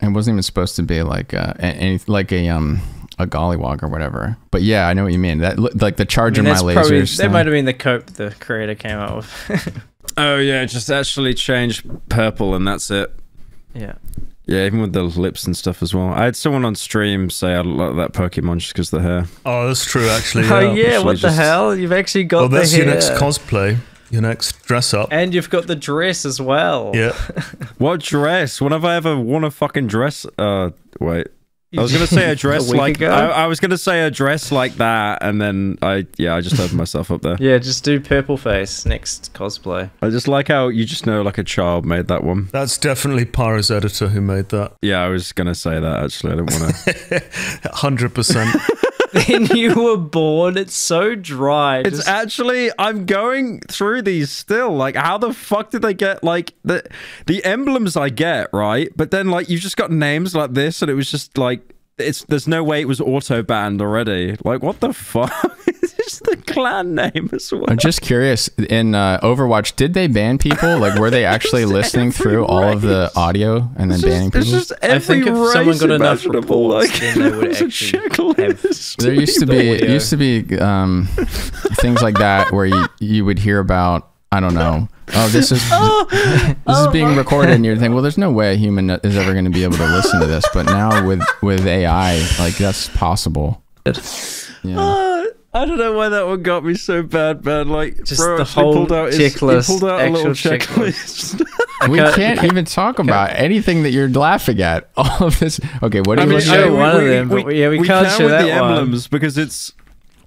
And wasn't even supposed to be like uh, a- any like a um a gollywog or whatever. But yeah, I know what you mean. That like the I charger mean, my that's probably, lasers. that might have been the cope the creator came out with. oh yeah, just actually change purple, and that's it. yeah. Yeah, even with the lips and stuff as well. I had someone on stream say I like that Pokemon just because the hair. Oh, that's true, actually. oh Yeah. yeah, actually what the just- hell? You've actually got Well, the that's hair. your next cosplay, your next dress up. and you've got the dress as well. Yeah. What dress? When have I ever worn a fucking dress? Uh, wait. I was gonna say a dress week like? I, I was gonna say a dress like that, and then I yeah I just opened myself up there. Yeah, just do purple face next cosplay. I just like how you just know like a child made that one. That's definitely Pyro's editor who made that. Yeah, I was gonna say that actually. I didn't want to. 100%. then you were born. It's so dry. It's Just- actually I'm going through these still. Like, how the fuck did they get like the the emblems I get right? But then like you've just got names like this, and it was just like it's there's no way it was auto banned already. Like, what the fuck? it's just the clan name as well. I'm just curious. In uh, Overwatch, did they ban people? Like, were they actually listening every through all of the audio and then It's banning just, it's people? just every I think if someone got enough imaginable, reports, like, then they would there actually checklist. There used to be audio. used to be um, things like that where you, you would hear about I don't know. Oh, this is this is being recorded, and you're thinking, well, there's no way a human is ever going to be able to listen to this. But now with with AI, like that's possible. Yeah. Uh, I don't know why that one got me so bad, man. Like, Just bro the actually whole pulled out his, checklist, he pulled out a little actual checklist. we can't- can't even talk about anything that you're laughing at. All of this. Okay, what do I you mean, want to show show? one of them, but we- yeah, we can't show with that the one. emblems because it's.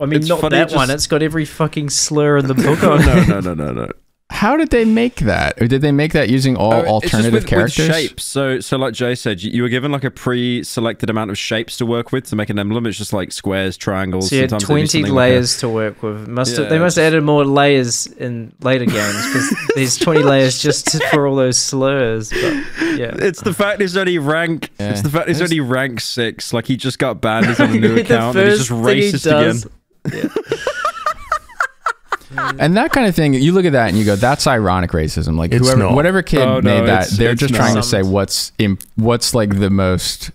I mean, it's not funny, that just- one. It's got every fucking slur in the book Oh, on no, no, no, no, no. How did they make that? Or did they make that using all Oh, it's just alternative with, characters? With shapes. So, so like Jay said, you, you were given like a pre-selected amount of shapes to work with to make an emblem. It's just like squares, triangles. So you had sometimes 20 something like layers to work with. Must have, they must have added more layers in later games because there's 20 layers just for all those slurs. But yeah. It's the fact he's only rank. Yeah. It's the fact he's There's- only rank six. Like he just got banned. He's on a new account. And he's just first he racist does- again. And that kind of thing, you look at that and you go, "That's ironic racism." Like It's whoever, not. whatever kid Oh, no, made that, it's- they're it's just trying to say what's im- what's like the most,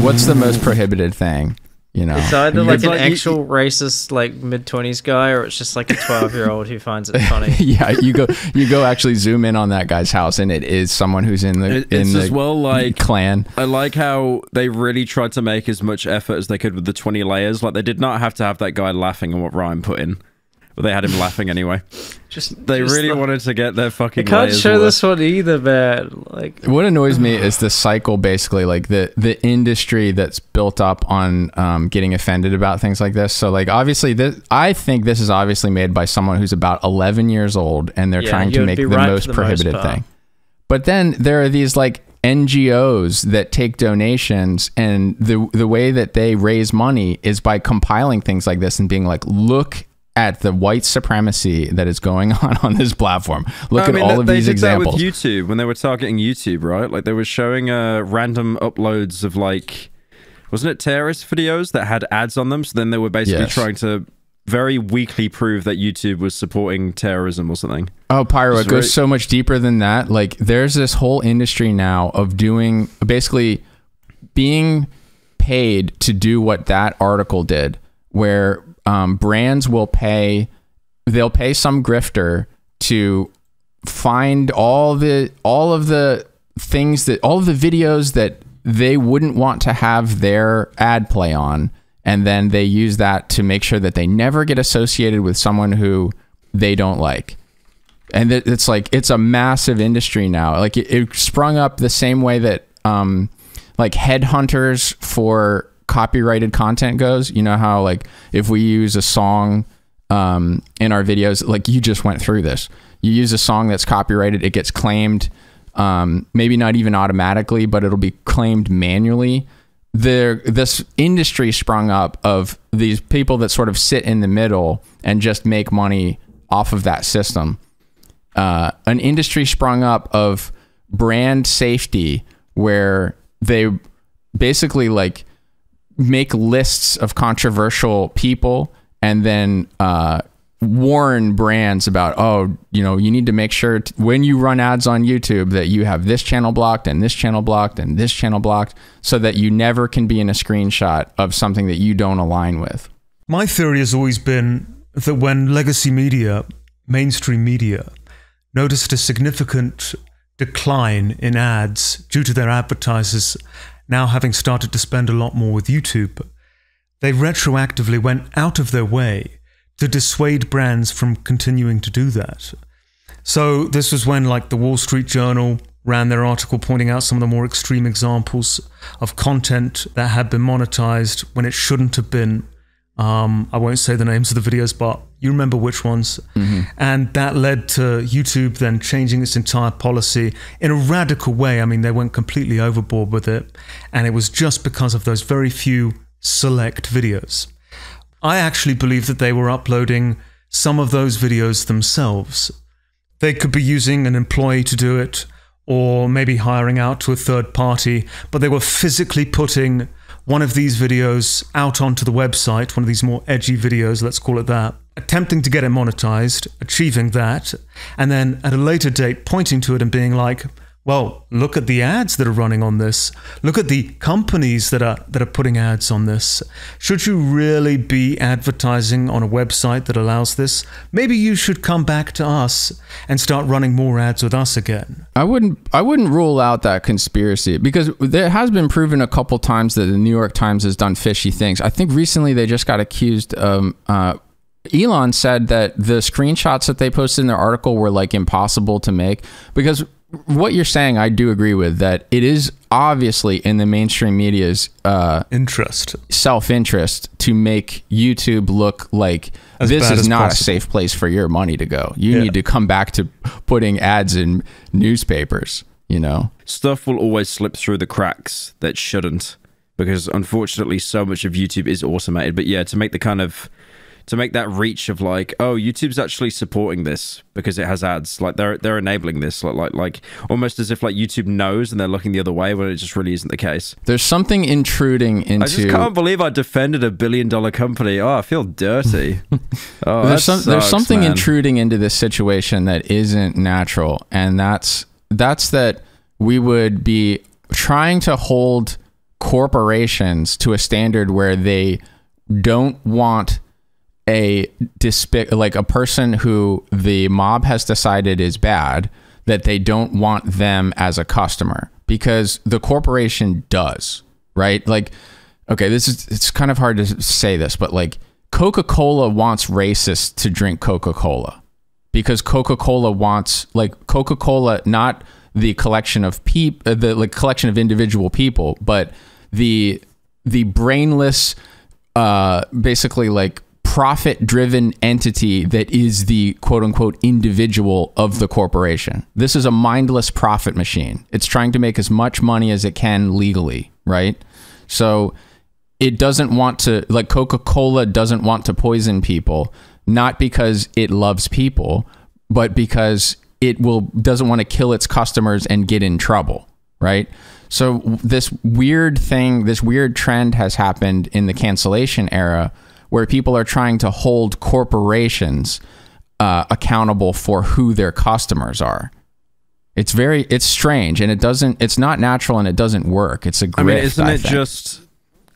what's the most prohibited thing, you know? It's either like It's an like you- actual racist, like mid 20s guy, or it's just like a 12 year old who finds it funny. yeah, you go, you go actually zoom in on that guy's house, and it is someone who's in the It- in it's the as well like clan. I like how they really tried to make as much effort as they could with the 20 layers. Like, they did not have to have that guy laughing at what Ryan put in, but they had him laughing anyway. Just They just really the- wanted to get their fucking. I fucking can't show worth. this one either, man. Like, What annoys me is the cycle, basically, like the the industry that's built up on um, getting offended about things like this. So, like, obviously, this I think this is obviously made by someone who's about 11 years old, and they're Yeah, trying to make the right most the prohibited part. thing. But then there are these like NGOs that take donations, and the the way that they raise money is by compiling things like this and being like, look. At the white supremacy that is going on on this platform. Look I mean, at all they- of they these did examples. That with YouTube when they were targeting YouTube, right? Like they were showing uh, random uploads of like, wasn't it terrorist videos that had ads on them? So then they were basically Yes. trying to very weakly prove that YouTube was supporting terrorism or something. Oh, Pyro, it goes so much deeper than that. Like, there's this whole industry now of doing basically being paid to do what that article did, where um, brands will pay, they'll pay some grifter to find all the all of the things that all of the videos that they wouldn't want to have their ad play on. And then they use that to make sure that they never get associated with someone who they don't like. And it's like it's a massive industry now. Like it, it sprung up the same way that um like headhunters for copyrighted content goes you know how like if we use a song um in our videos like you just went through this. You use a song that's copyrighted it gets claimed um maybe not even automatically but it'll be claimed manually. There this industry sprung up of these people that sort of sit in the middle and just make money off of that system. Uh, an industry sprung up of brand safety where they basically like make lists of controversial people and then uh, warn brands about oh you know you need to make sure t- when you run ads on youtube that you have this channel blocked and this channel blocked and this channel blocked so that you never can be in a screenshot of something that you don't align with. My theory has always been that when legacy media, mainstream media, noticed a significant decline in ads due to their advertisers now having started to spend a lot more with YouTube, they retroactively went out of their way to dissuade brands from continuing to do that. So this was when, like, the Wall Street Journal ran their article pointing out some of the more extreme examples of content that had been monetized when it shouldn't have been. Um, I won't say the names of the videos, but you remember which ones. And that led to YouTube then changing its entire policy in a radical way. I mean, they went completely overboard with it. And it was just because of those very few select videos. I actually believe that they were uploading some of those videos themselves. They could be using an employee to do it, or maybe hiring out to a third party, but they were physically putting one of these videos out onto the website, one of these more edgy videos, let's call it that, attempting to get it monetized, achieving that, and then at a later date pointing to it and being like, well, look at the ads that are running on this. Look at the companies that are that are putting ads on this. Should you really be advertising on a website that allows this? Maybe you should come back to us and start running more ads with us again. I wouldn't I wouldn't rule out that conspiracy because there has been proven a couple times that the New York Times has done fishy things. I think recently they just got accused um uh Elon said that the screenshots that they posted in their article were like impossible to make because what you're saying I do agree with that it is obviously in the mainstream media's uh Interest. self-interest to make YouTube look like As this is not possible. a safe place for your money to go. You Yeah. need to come back to putting ads in newspapers, you know. Stuff will always slip through the cracks that shouldn't, because unfortunately, so much of YouTube is automated. But yeah, to make the kind of to make that reach of like, oh, YouTube's actually supporting this because it has ads. Like they're they're enabling this, like like like almost as if like YouTube knows and they're looking the other way when it just really isn't the case. There's something intruding into I just can't believe I defended a billion dollar company. Oh, I feel dirty. Oh, there's some there's something man. intruding into this situation that isn't natural and that's that's that we would be trying to hold corporations to a standard where they don't want a despic like a person who the mob has decided is bad that they don't want them as a customer. Because the corporation does right? Like okay this is it's kind of hard to say this but like coca-cola wants racists to drink coca-cola. Because coca-cola wants like coca-cola not the collection of peop uh, the like collection of individual people but the the brainless uh basically like profit driven entity that is the quote unquote individual of the corporation. This is a mindless profit machine. It's trying to make as much money as it can legally, right? So it doesn't want to like Coca-Cola doesn't want to poison people not because it loves people, but because it will doesn't want to kill its customers and get in trouble, right? So this weird thing, this weird trend has happened in the cancellation era where people are trying to hold corporations uh, accountable for who their customers are. It's very it's strange and it doesn't it's not natural and it doesn't work. It's a grift. I mean, isn't I it think. just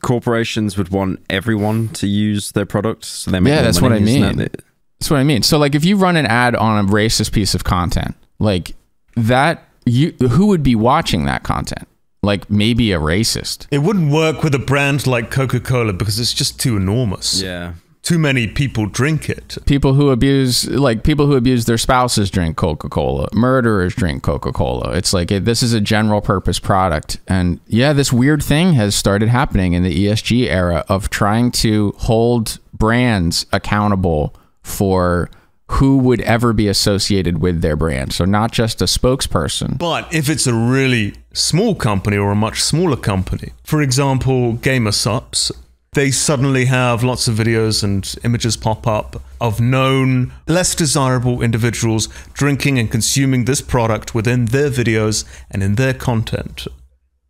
corporations would want everyone to use their products so they make Yeah, that's what I mean. that That's what I mean. So like if you run an ad on a racist piece of content, like that you who would be watching that content? Like maybe a racist. It wouldn't work with a brand like Coca Cola because it's just too enormous. Yeah. Too many people drink it. People who abuse like people who abuse their spouses drink Coca-Cola. Murderers drink Coca-Cola. It's like it, this is a general purpose product. And yeah, this weird thing has started happening in the ESG era of trying to hold brands accountable for who would ever be associated with their brand. So not just a spokesperson. But if it's a really small company or a much smaller company, for example, Gamer Supps, they suddenly have lots of videos and images pop up of known, less desirable individuals drinking and consuming this product within their videos and in their content,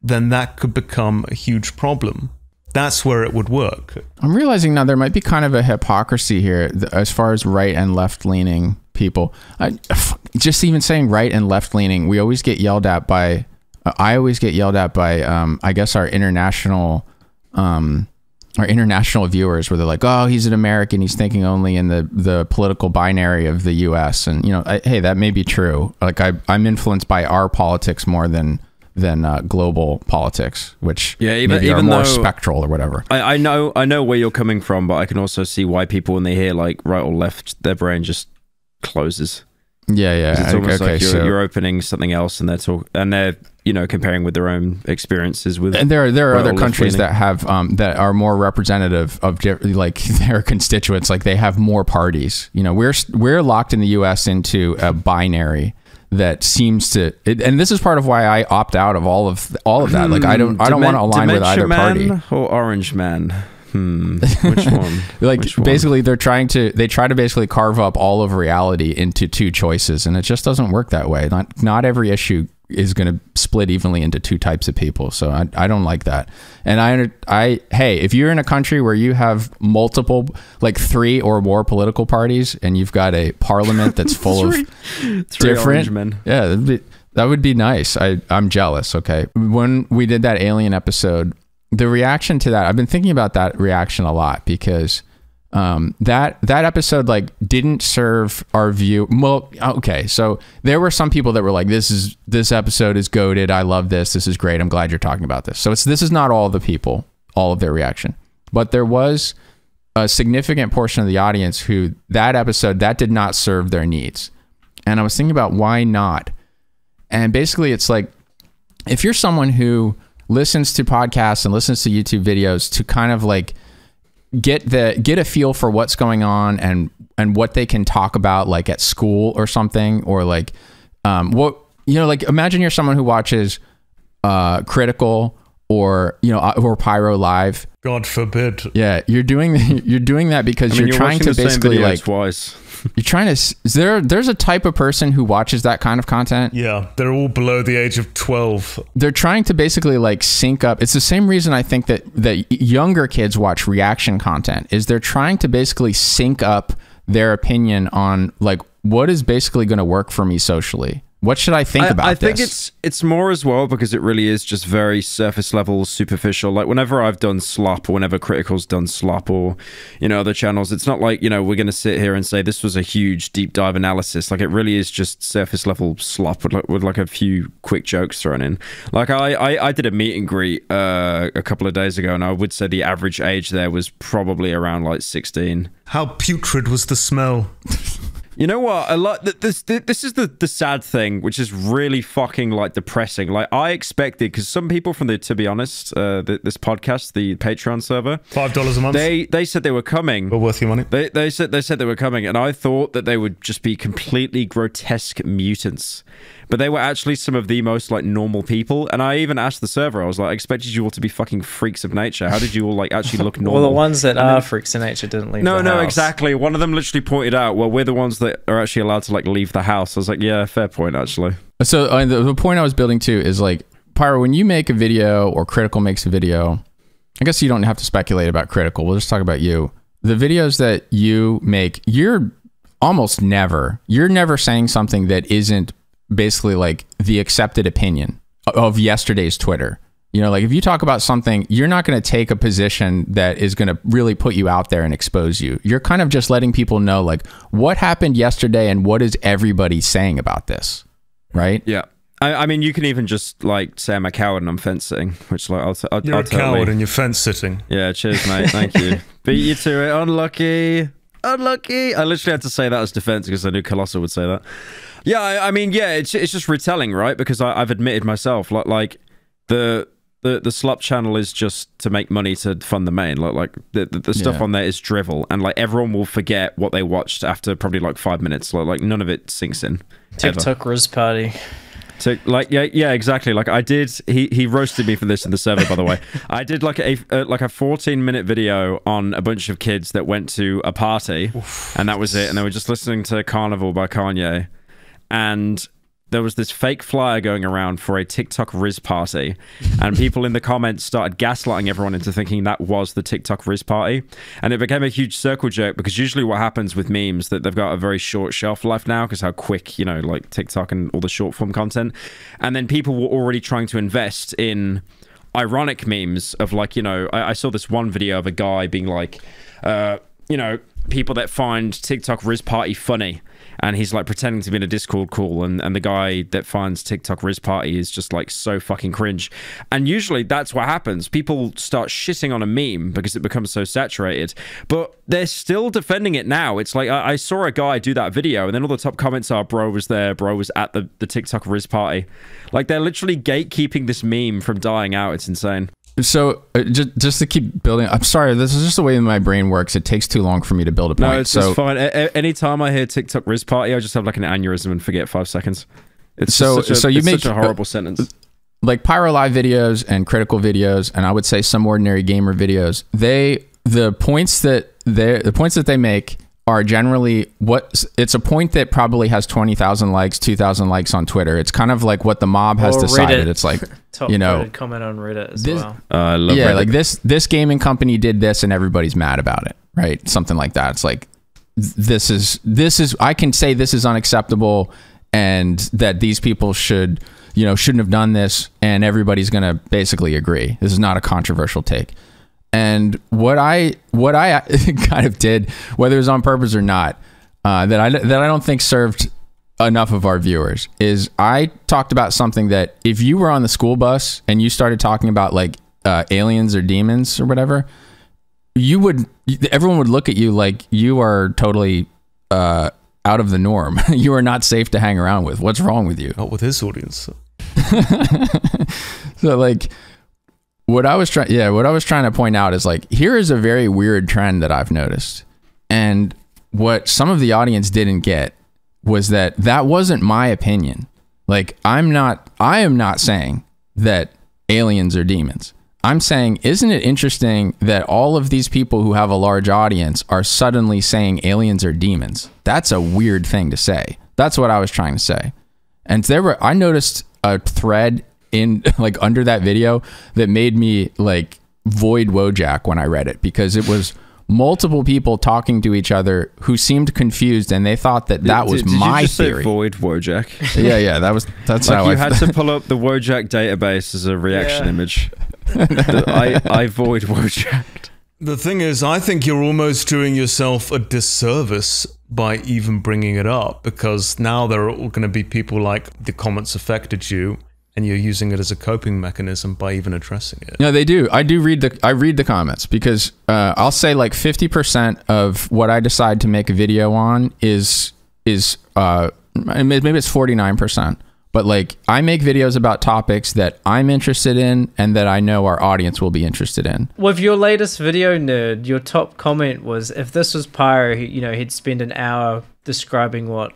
then that could become a huge problem. That's where it would work. I'm realizing now there might be kind of a hypocrisy here as far as right and left leaning people. I, just even saying right and left leaning, we always get yelled at by. I always get yelled at by, um, I guess, our international, um, our international viewers, where they're like, "Oh, he's an American. He's thinking only in the the political binary of the U.S." And you know, I, hey, that may be true. Like I, I'm influenced by our politics more than than uh, global politics, which Yeah, even- maybe even are more spectral or whatever. I, I know I know where you're coming from, but I can also see why people when they hear like right or left, their brain just closes. Yeah, yeah. It's almost okay, like you're, so you're opening something else, and they're talk and they're you know comparing with their own experiences with. and there are there are right other countries left-leaning. that have um, that are more representative of like their constituents. Like they have more parties. You know, we're we're locked in the U.S. into a binary that seems to, it, and this is part of why I opt out of all of all of that. Like I don't I don't want to align with either Dementia party. Man or Orange Man. Hmm. Which one? like Which one? basically they're trying to they try to basically carve up all of reality into two choices and it just doesn't work that way not not every issue is going to split evenly into two types of people. So I, I don't like that. And I I hey if you're in a country where you have multiple like three or more political parties and you've got a parliament that's full of Three. Different Men. yeah that'd be, that would be nice. I I'm jealous okay? When we did that alien episode the reaction to that I've been thinking about that reaction a lot because um, that that episode like didn't serve our view. Well okay so there were some people that were like this is this episode is goaded. I love this. This is great. I'm glad you're talking about this. So it's this is not all the people all of their reaction. But there was a significant portion of the audience who that episode that did not serve their needs. And I was thinking about why not. And basically it's like if you're someone who listens to podcasts and listens to YouTube videos to kind of like get the get a feel for what's going on and and what they can talk about like at school or something or like um what you know like imagine you're someone who watches uh critical or you know uh, or pyro live God forbid. yeah you're doing you're doing that because I mean, you're, you're trying to basically like twice. you're trying to is there there's a type of person who watches that kind of content Yeah, they're all below the age of 12. they're trying to basically like sync up. It's the same reason I think that that younger kids watch reaction content is they're trying to basically sync up their opinion on like what is basically going to work for me socially. What should I think I, about I this? think it's it's more as well because it really is just very surface level, superficial. Like whenever I've done slop or whenever Critical's done slop or you know other channels, it's not like you know we're going to sit here and say this was a huge deep dive analysis. Like it really is just surface level slop with like, with like a few quick jokes thrown in. Like I I, I did a meet and greet uh, a couple of days ago, and I would say the average age there was probably around like sixteen. How putrid was the smell? You know what? I like th- this. This is the the sad thing, which is really fucking like depressing. Like I expected, because some people from the, to be honest, uh, th- this podcast, the Patreon server, $5 a month? they they said they were coming. well worth your money. They they said they said they were coming, and I thought that they would just be completely grotesque mutants, but they were actually some of the most like normal people. And I even asked the server, I was like, I expected you all to be fucking freaks of nature. How did you all like actually look normal? Well, the ones that are freaks in nature didn't leave. No, the no, house. exactly. One of them literally pointed out, well, we're the ones that are actually allowed to like leave the house. I was like, yeah, fair point, actually. So uh, the, the point I was building to is like Pyro, when you make a video or Critical makes a video, I guess you don't have to speculate about Critical. We'll just talk about you. The videos that you make, you're almost never, you're never saying something that isn't basically like the accepted opinion of yesterday's Twitter. You know, like if you talk about something, you're not going to take a position that is going to really put you out there and expose you. You're kind of just letting people know, like, what happened yesterday and what is everybody saying about this? right? Yeah. I, I mean, you can even just like say I'm a coward and I'm fence sitting, which like I'll, t- I'll, You're I'll a coward totally- and you're fence sitting. Yeah, cheers, mate. Thank you. Beat you to it. Unlucky. Unlucky. I literally had to say that as defense because I knew Colossal would say that. Yeah, I, I mean, yeah, it's it's just retelling, right? Because I, I've admitted myself, like like the the the slop channel is just to make money to fund the main. Like like the the, the stuff Yeah. on there is drivel, and like everyone will forget what they watched after probably like five minutes. Like, like none of it sinks in. TikTok Rizz Party. So like yeah yeah exactly. Like I did he he roasted me for this in the server by the way. I did like a uh, like a 14 minute video on a bunch of kids that went to a party and that was it. And they were just listening to Carnival by Kanye. And there was this fake flyer going around for a TikTok Rizz party, and people in the comments started gaslighting everyone into thinking that was the TikTok Rizz party, and it became a huge circle jerk because usually what happens with memes that they've got a very short shelf life now because how quick you know like TikTok and all the short form content, and then people were already trying to invest in ironic memes of like you know I, I saw this one video of a guy being like uh you know people that find tiktok rizz party funny and he's like pretending to be in a discord call and, and the guy that finds tiktok rizz party is just like so fucking cringe. And usually that's what happens. People start shitting on a meme because it becomes so saturated. But they're still defending it now. It's like i, I saw a guy do that video and then all the top comments are bro was there bro was at the, the tiktok rizz party. Like they're literally gatekeeping this meme from dying out. It's insane So uh, just just to keep building, I'm sorry. This is just the way my brain works. It takes too long for me to build a point. No, it's so just fine. A- anytime I hear TikTok Rizz Party, I just have like an aneurysm and forget five seconds. It's So- a, so you it's make- such a horrible sentence. like pyro live videos and critical videos and i would say some ordinary gamer videos they the points that they the points that they make are generally what it's a point that probably has 20,000 likes 2,000 likes on Twitter it's kind of like what the mob has Or decided Reddit. it's like Top you know voted comment on Reddit as this- well. Uh, I love yeah Reddit. like this this gaming company did this and everybody's mad about it right something like that it's like this is this is i can say this is unacceptable and that these people should you know shouldn't have done this and everybody's gonna basically agree this is not a controversial take and what i what i kind of did whether it was on purpose or not uh, that i that i don't think served enough of our viewers is I talked about something that if you were on the school bus and you started talking about like uh, aliens or demons or whatever, you would everyone would look at you like you are totally uh, out of the norm. you are not safe to hang around with. What's wrong with you? Not with his audience. So like what I was trying yeah, what I was trying to point out is like here is a very weird trend that I've noticed. And what some of the audience didn't get was that that wasn't my opinion. Like I'm not I am not saying that aliens are demons. I'm saying isn't it interesting that all of these people who have a large audience are suddenly saying aliens are demons? That's a weird thing to say. That's what I was trying to say. And there were I noticed a thread in like under that video that made me like void Wojak when I read it because it was multiple people talking to each other who seemed confused and they thought that that was Did- did my you just say void Wojak. yeah, yeah, that was that's like how you I had to pull up the Wojak database as a reaction Yeah. image. The- I I void Wojak. The thing is, I think you're almost doing yourself a disservice by even bringing it up because now there are all going to be people like the comments affected you and you're using it as a coping mechanism by even addressing it. No, they do. I do read the I read the comments because uh, I'll say like fifty percent of what I decide to make a video on is is uh maybe it's forty nine percent. But like I make videos about topics that I'm interested in and that I know our audience will be interested in. With your latest video, nerd, your top comment was if this was Pyro, you know, he'd spend an hour describing what.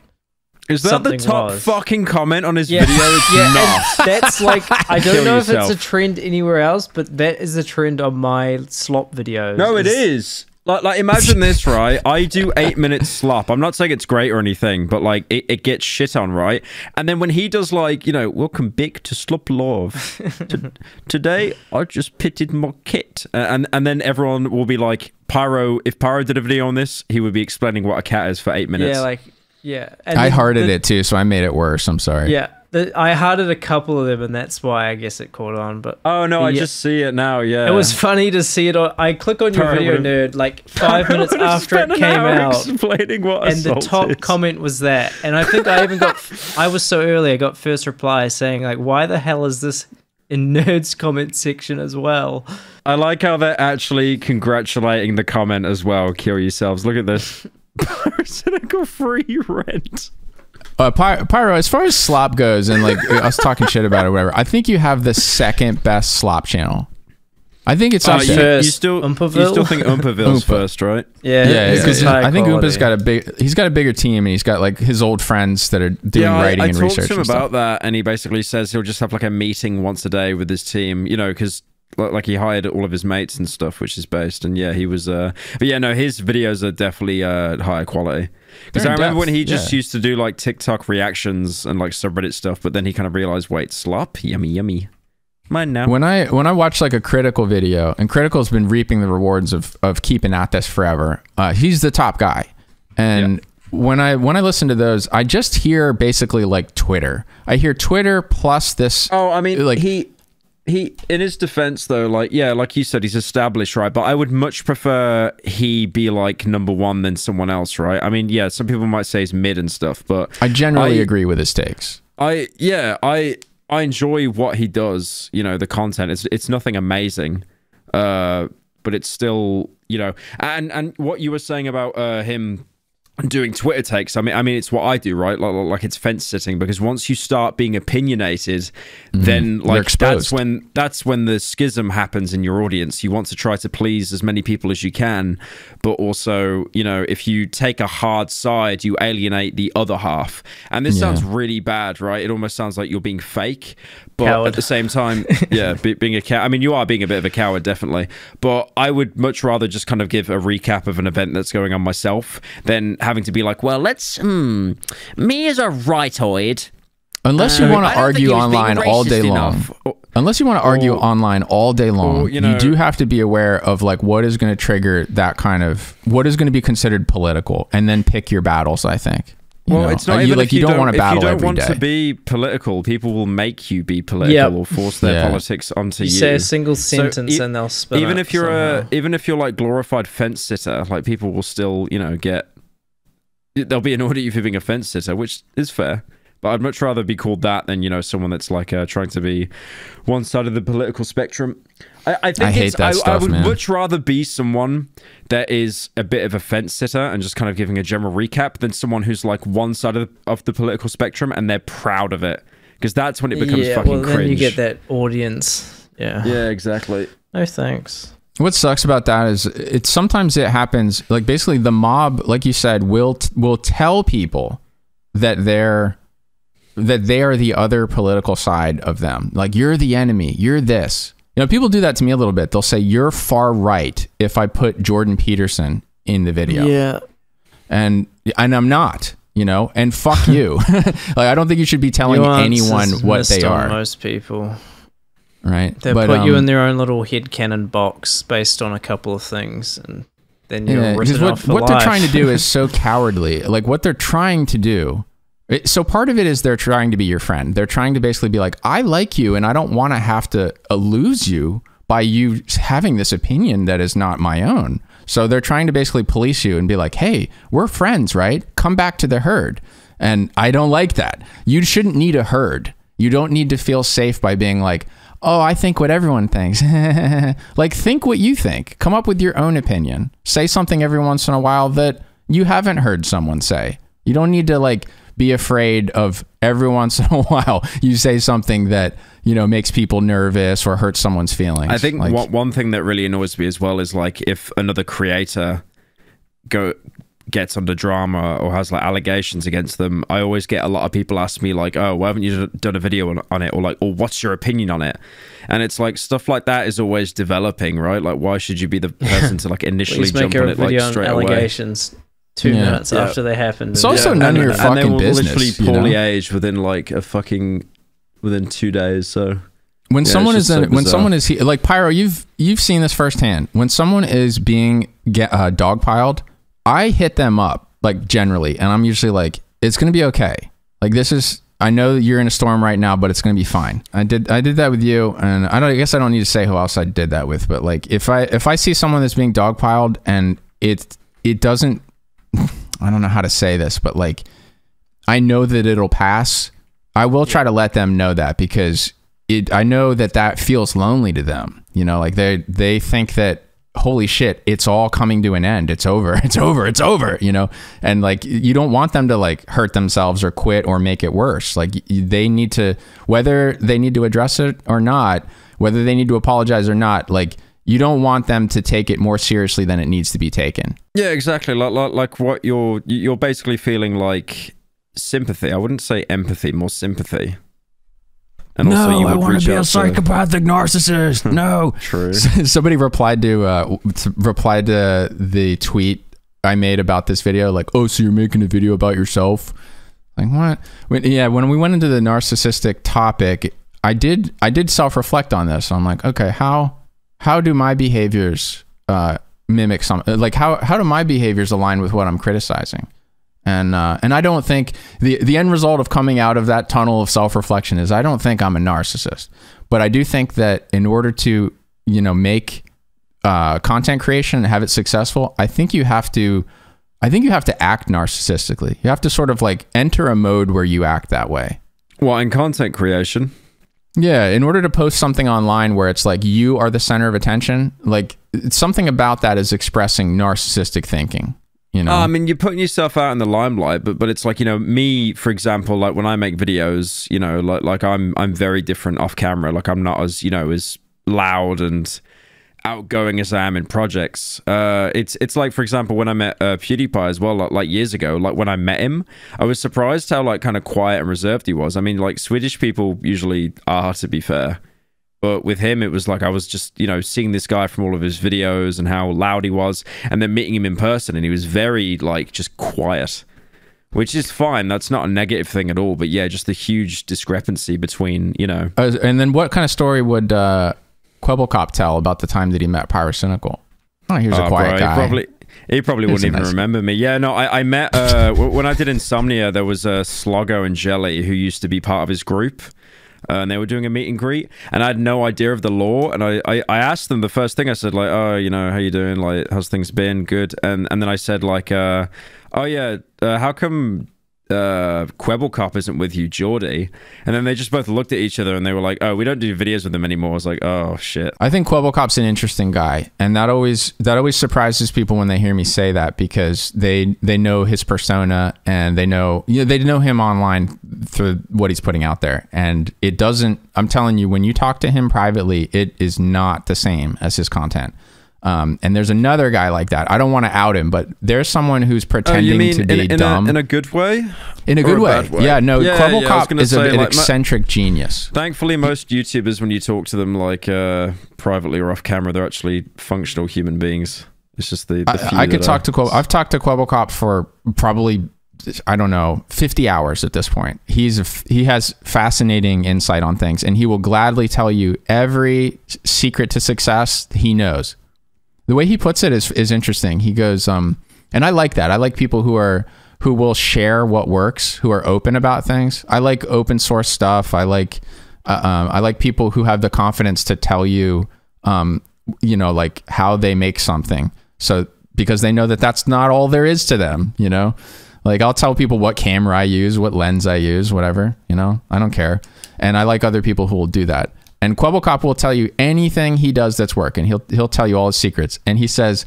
Is that the top was. fucking comment on his Yeah, video? It's yeah, not. that's like I don't Kill know if it's a trend anywhere else, but that is a trend on my slop videos. No, it is. Like, like imagine this, right? I do eight minutes slop. I'm not saying it's great or anything, but like it, it gets shit on, right? And then when he does like, you know, welcome back to Slop Love. To- today I just pitted my kit, Uh, and and then everyone will be like, Pyro. If Pyro did a video on this, he would be explaining what a cat is for eight minutes. Yeah, like yeah. And I hearted the- it too, so I made it worse. I'm sorry. Yeah. The the, I hearted a couple of them, and that's why I guess it caught on. But Oh no, I just see it now. Yeah, it was funny to see it. On, I click on your video nerd like five minutes after it came out, explaining what and the top is. comment was that. And I think I even got. I was so early. I got first reply saying like, "Why the hell is this in nerds comment section as well?" I like how they're actually congratulating the comment as well. Kill yourselves. Look at this. Parasitical free rent. Uh, Py- Pyro, as far as slop goes, and like us talking shit about it, or whatever, I think you have the second best slop channel. I think it's up you. First, you still you still think Oompaville's Oompa. first, right? Yeah, Yeah, his because is high I think quality. Oompa's got a big. He's got a bigger team, and he's got like his old friends that are doing yeah, writing I, I and talked research to him stuff. about that, and he basically says he'll just have like a meeting once a day with his team. You know, because like he hired all of his mates and stuff, which is based. And yeah, he was. uh But yeah, no, his videos are definitely uh higher quality. Because I remember when he just yeah. used to do like TikTok reactions and like subreddit stuff, but then he kind of realized, wait, slop, yummy, yummy. Mine now. When I when I watch like a critical video, and critical's been reaping the rewards of of keeping at this forever. Uh, he's the top guy, and when I when I listen to those, I just hear basically like Twitter. I hear Twitter plus this. Oh, I mean, Like- he he in his defense though, like yeah, like you said, he's established, right? But I would much prefer he be like number one than someone else, right? I mean, yeah, some people might say he's mid and stuff, but I generally I- agree with his takes. I yeah, I I enjoy what he does. You know, the content. It's it's nothing amazing, uh, but it's still you know. And and what you were saying about uh, him doing Twitter takes. I mean, I mean, it's what I do, right? Like, like it's fence sitting because once you start being opinionated, mm-hmm. then like that's when that's when the schism happens in your audience. You want to try to please as many people as you can, but also, you know, if you take a hard side, you alienate the other half. And this Yeah. sounds really bad, right? It almost sounds like you're being fake, but Coward. at the same time, yeah, be, being a cow. I mean, you are being a bit of a coward, definitely. But I would much rather just kind of give a recap of an event that's going on myself than having to be like, well, let's, hmm, me as a rightoid. Unless you want to argue he was being online all day long. Or- Unless you want to argue Or- online all day long, or, you you, do have to be aware of like what is going to trigger that kind of what is going to be considered political, and then pick your battles. I think. You Well, know? it's not Uh, even you, like if you don't want to if battle you don't want day. to be political. People will make you be political Yep. or force their Yeah. politics onto You you. say a single So sentence e- and they'll spin even it if you're somehow. a even if you're like glorified fence sitter, like people will still you know get they'll be annoyed at you for being a fence sitter, which is fair. But I'd much rather be called that than you know someone that's like uh, trying to be one side of the political spectrum. I, I think I hate it's, that I, I would man. much rather be someone that is a bit of a fence sitter and just kind of giving a general recap than someone who's like one side of the, of the political spectrum and they're proud of it because that's when it becomes yeah, fucking well, cringe. then you get that audience. Yeah. Yeah, exactly. No thanks. What sucks about that is it sometimes it happens like basically the mob, like you said, will t- will tell people that they're that they are the other political side of them. Like you're the enemy, you're this. You know, people do that to me a little bit. They'll say you're far right if I put Jordan Peterson in the video. Yeah. And and I'm not, you know, and fuck you. like I don't think you should be telling Nuance anyone what they are. Most people. Right? They But, put you um, in their own little head canon box based on a couple of things, and then you're Yeah, written what, off for what life. they're trying to do is so cowardly. Like what they're trying to do. it- so part of it is they're trying to be your friend. They're trying to basically be like, I like you, and I don't want to have to uh, lose you by you having this opinion that is not my own. So they're trying to basically police you and be like, Hey, we're friends, right? Come back to the herd. And I don't like that. You shouldn't need a herd. You don't need to feel safe by being like, oh, I think what everyone thinks. like, think what you think. Come up with your own opinion. Say something every once in a while that you haven't heard someone say. You don't need to like be afraid of every once in a while you say something that you know makes people nervous or hurts someone's feelings. I think Like, one, one thing that really annoys me as well is like if another creator go gets under drama or has like allegations against them, I always get a lot of people ask me like, "Oh, why haven't you done a video on, on it?" or like, "Or what's your opinion on it?" And it's like stuff like that is always developing, right? Like, why should you be the person to like initially jump on a it like video on straight away? allegations two Yeah. minutes Yeah. after they happened. It's also and- none of and, your and they fucking will business, literally you know? poorly age within like a fucking within two days. So when Yeah, someone is just so when someone is he, like pyro you've you've seen this firsthand when someone is being get, uh, dogpiled i hit them up like generally and i'm usually like it's gonna be okay like this is I know you're in a storm right now, but it's gonna be fine. I did I did that with you, and I don't. I guess I don't need to say who else I did that with, but like if I if I see someone that's being dogpiled and it it doesn't, I don't know how to say this, but like I know that it'll pass. I will try to let them know that because it. I know that that feels lonely to them. You know, like they they think that holy shit, it's all coming to an end. It's over. It's over. It's over. You know, and like you don't want them to like hurt themselves or quit or make it worse. Like they need to whether they need to address it or not, whether they need to apologize or not. Like you don't want them to take it more seriously than it needs to be taken. Yeah, exactly. Like, like, like what you're you're basically feeling like sympathy. I wouldn't say empathy, more sympathy. And wanna reach out to- psychopathic narcissist. No. True. Somebody replied to uh replied to the tweet I made about this video, like, "Oh, so you're making a video about yourself?" Like what? When, yeah, when we went into the narcissistic topic, I did I did self reflect on this. I'm like, okay, how how do my behaviors uh, mimic some? Like how how do my behaviors align with what I'm criticizing? And uh, and I don't think the the end result of coming out of that tunnel of self reflection is I don't think I'm a narcissist, but I do think that in order to you know make uh, content creation and have it successful, I think you have to I think you have to act narcissistically. You have to sort of like enter a mode where you act that way. Well, in content creation, Yeah, in order to post something online where it's like you are the center of attention, like something about that is expressing narcissistic thinking. You know, I mean, you're putting yourself out in the limelight, but but it's like you know, me, for example, like when I make videos, you know, like like I'm I'm very different off camera. Like I'm not as you know as loud and outgoing as I am in projects. Uh, it's it's like for example when I met uh, PewDiePie as well, like, like years ago. Like when I met him, I was surprised how like kind of quiet and reserved he was. I mean, like Swedish people usually are, to be fair. But with him, it was like I was just, you know, seeing this guy from all of his videos and how loud he was, and then meeting him in person, and he was very, like, just quiet, which is fine. That's not a negative thing at all. But yeah, just the huge discrepancy between, you know, Uh, and then what kind of story would uh, Kwebbelkop tell about the time that he met Pyrocynical? Oh, here's a Oh, quiet bro, guy. He probably, he probably wouldn't even nice- remember me. Yeah, no, I, I met uh, when I did Insomnia. There was uh, Slogo and Jelly who used to be part of his group, uh, and they were doing a meet and greet. And I had no idea of the law. And I, I, I asked them the first thing I said like, oh, you know, how you doing? Like, how's things been? Good. And and then I said like, uh, oh yeah, uh, how come? Uh, Kwebbelkop isn't with you, Geordie, and then they just both looked at each other and they were like, "Oh, we don't do videos with them anymore." I was like, "Oh shit." I think Kwebbelkop's an interesting guy, and that always that always surprises people when they hear me say that because they they know his persona and they know you know, they know him online through what he's putting out there, and it doesn't. I'm telling you, when you talk to him privately, it is not the same as his content. Um, and there's another guy like that. I don't want to out him, but there's someone who's Oh, pretending mean to be in, in, dumb a, in a good way? in a good way. way? Yeah, no, Yeah, yeah, Kwebbelkop is a, an like, my- eccentric genius. Thankfully, most YouTubers, when you talk to them like uh, privately or off camera, they're actually functional human beings. It's just the, the I, few I could talk are- to Queb- I've talked to Kwebbelkop for probably I don't know 50 hours at this point. He's a f- he has fascinating insight on things, and he will gladly tell you every secret to success he knows. The way he puts it is is interesting. He goes, um, and I like that. I like people who are who will share what works, who are open about things. I like open source stuff. I like uh, um, I like people who have the confidence to tell you, um, you know, like how they make something. So because they know that that's not all there is to them, you know. Like I'll tell people what camera I use, what lens I use, whatever, you know. I don't care. And I like other people who will do that. And Kwebbelkop will tell you anything he does that's working. He'll he'll tell you all his secrets. And he says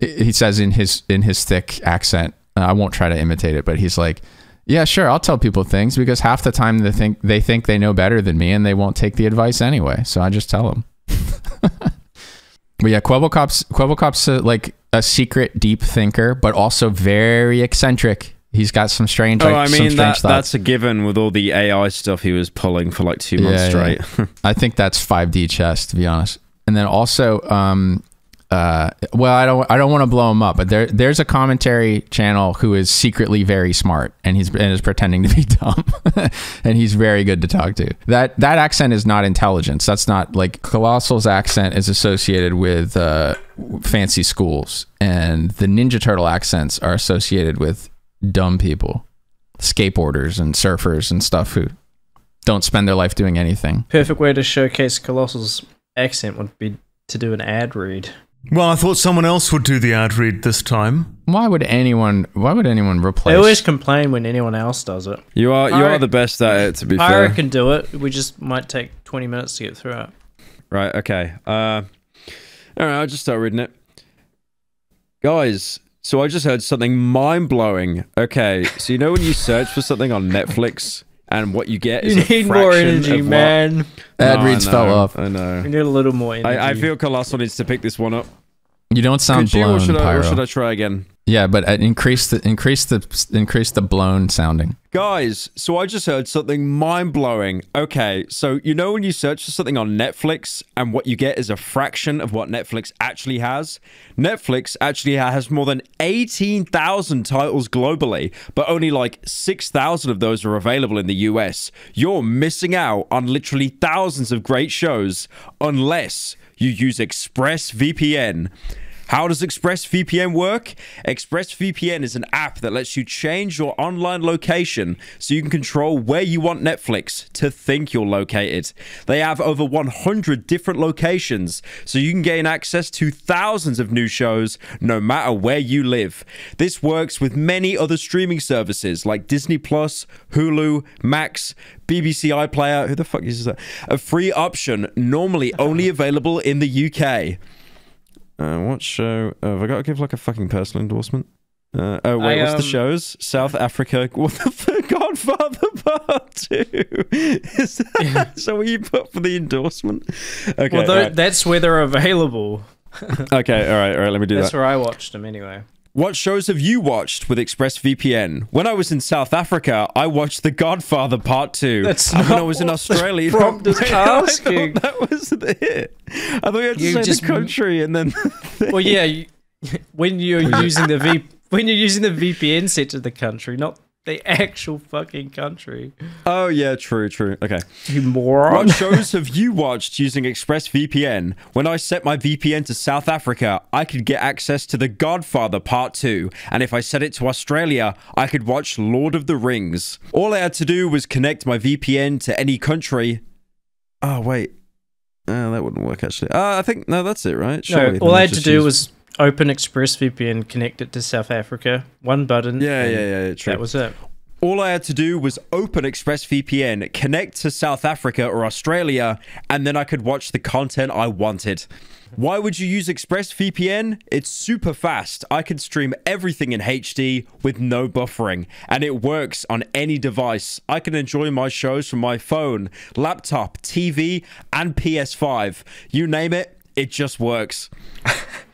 he says in his in his thick accent, I won't try to imitate it, but he's like, "Yeah, sure, I'll tell people things because half the time they think they think they know better than me and they won't take the advice anyway. So I just tell them." but yeah, Kwebbelkop's Kwebbelkop's a, like a secret deep thinker, but also very eccentric. He's got some strange, Oh, like, I mean that, that's a given with all the AI stuff he was pulling for like two months Yeah, yeah. straight. I think that's 5D chess, to be honest. And then also, um, uh, well, I don't, I don't want to blow him up, but there, there's a commentary channel who is secretly very smart, and he's and is pretending to be dumb, and he's very good to talk to. That that accent is not intelligence. That's not like Colossal's accent is associated with uh, fancy schools, and the Ninja Turtle accents are associated with dumb people. skateboarders and surfers and stuff who don't spend their life doing anything. Perfect way to showcase Colossal's accent would be to do an ad read. Well, I thought someone else would do the ad read this time. Why would anyone? Why would anyone replace? They always complain when anyone else does it. You are you Pyro- are the best at it. To be Pyro fair. can do it. We just might take 20 minutes to get through it. Right. Okay. Uh, all right. I'll just start reading it, guys. So I just heard something mind blowing. Okay. So you know when you search for something on Netflix and what you get is You a need more energy, of what- man. ad No, reads fell off. I know. We need a little more energy. I, I feel Colossal needs to pick this one up. You don't sound Could you, or should I, or should I try again? Yeah, but uh, increase the increase the increase the blown sounding. Guys, so I just heard something mind blowing. Okay, so you know when you search for something on Netflix and what you get is a fraction of what Netflix actually has? Netflix actually has more than 18,000 titles globally, but only like 6,000 of those are available in the US. You're missing out on literally thousands of great shows unless you use ExpressVPN. How does ExpressVPN work? ExpressVPN is an app that lets you change your online location so you can control where you want Netflix to think you're located. They have over 100 different locations, so you can gain access to thousands of new shows no matter where you live. This works with many other streaming services like Disney Plus, Hulu, Max, BBC iPlayer. Who the fuck is that? A free option, normally only available in the UK. Uh, what show? Uh, have I got to give like a fucking personal endorsement? Uh, oh wait, I, what's the um, shows? South Africa. What the fuck? Godfather Part Two. Is that so? What you put for the endorsement? Okay. well, alright. that's where they're available. okay. All right. All right. Let me do That's that. That's where I watched them anyway. What shows have you watched with ExpressVPN? When I was in South Africa, I watched The Godfather Part Two. That's and when I was in Australia, the prompt is Wait, I thought asking. that was it. I thought you had to You say just- the country and then. Well, yeah, you, when you're using the V, when you're using the VPN set to the country, not the actual fucking country. oh yeah, true, true. Okay. You moron. What shows have you watched using ExpressVPN? When I set my VPN to South Africa, I could get access to The Godfather Part 2, and if I set it to Australia, I could watch Lord of the Rings. All I had to do was connect my VPN to any country. Oh, wait. Uh, that wouldn't work actually. Uh, I think, no, that's it, right? No, all I had to do was open ExpressVPN, connect it to South Africa, one button. Yeah, yeah, yeah, true. That was it. All I had to do was open ExpressVPN, connect to South Africa or Australia, and then I could watch the content I wanted. Why would you use ExpressVPN? It's super fast. I can stream everything in HD with no buffering, and it works on any device. I can enjoy my shows from my phone, laptop, TV, and PS5. You name it, it just works.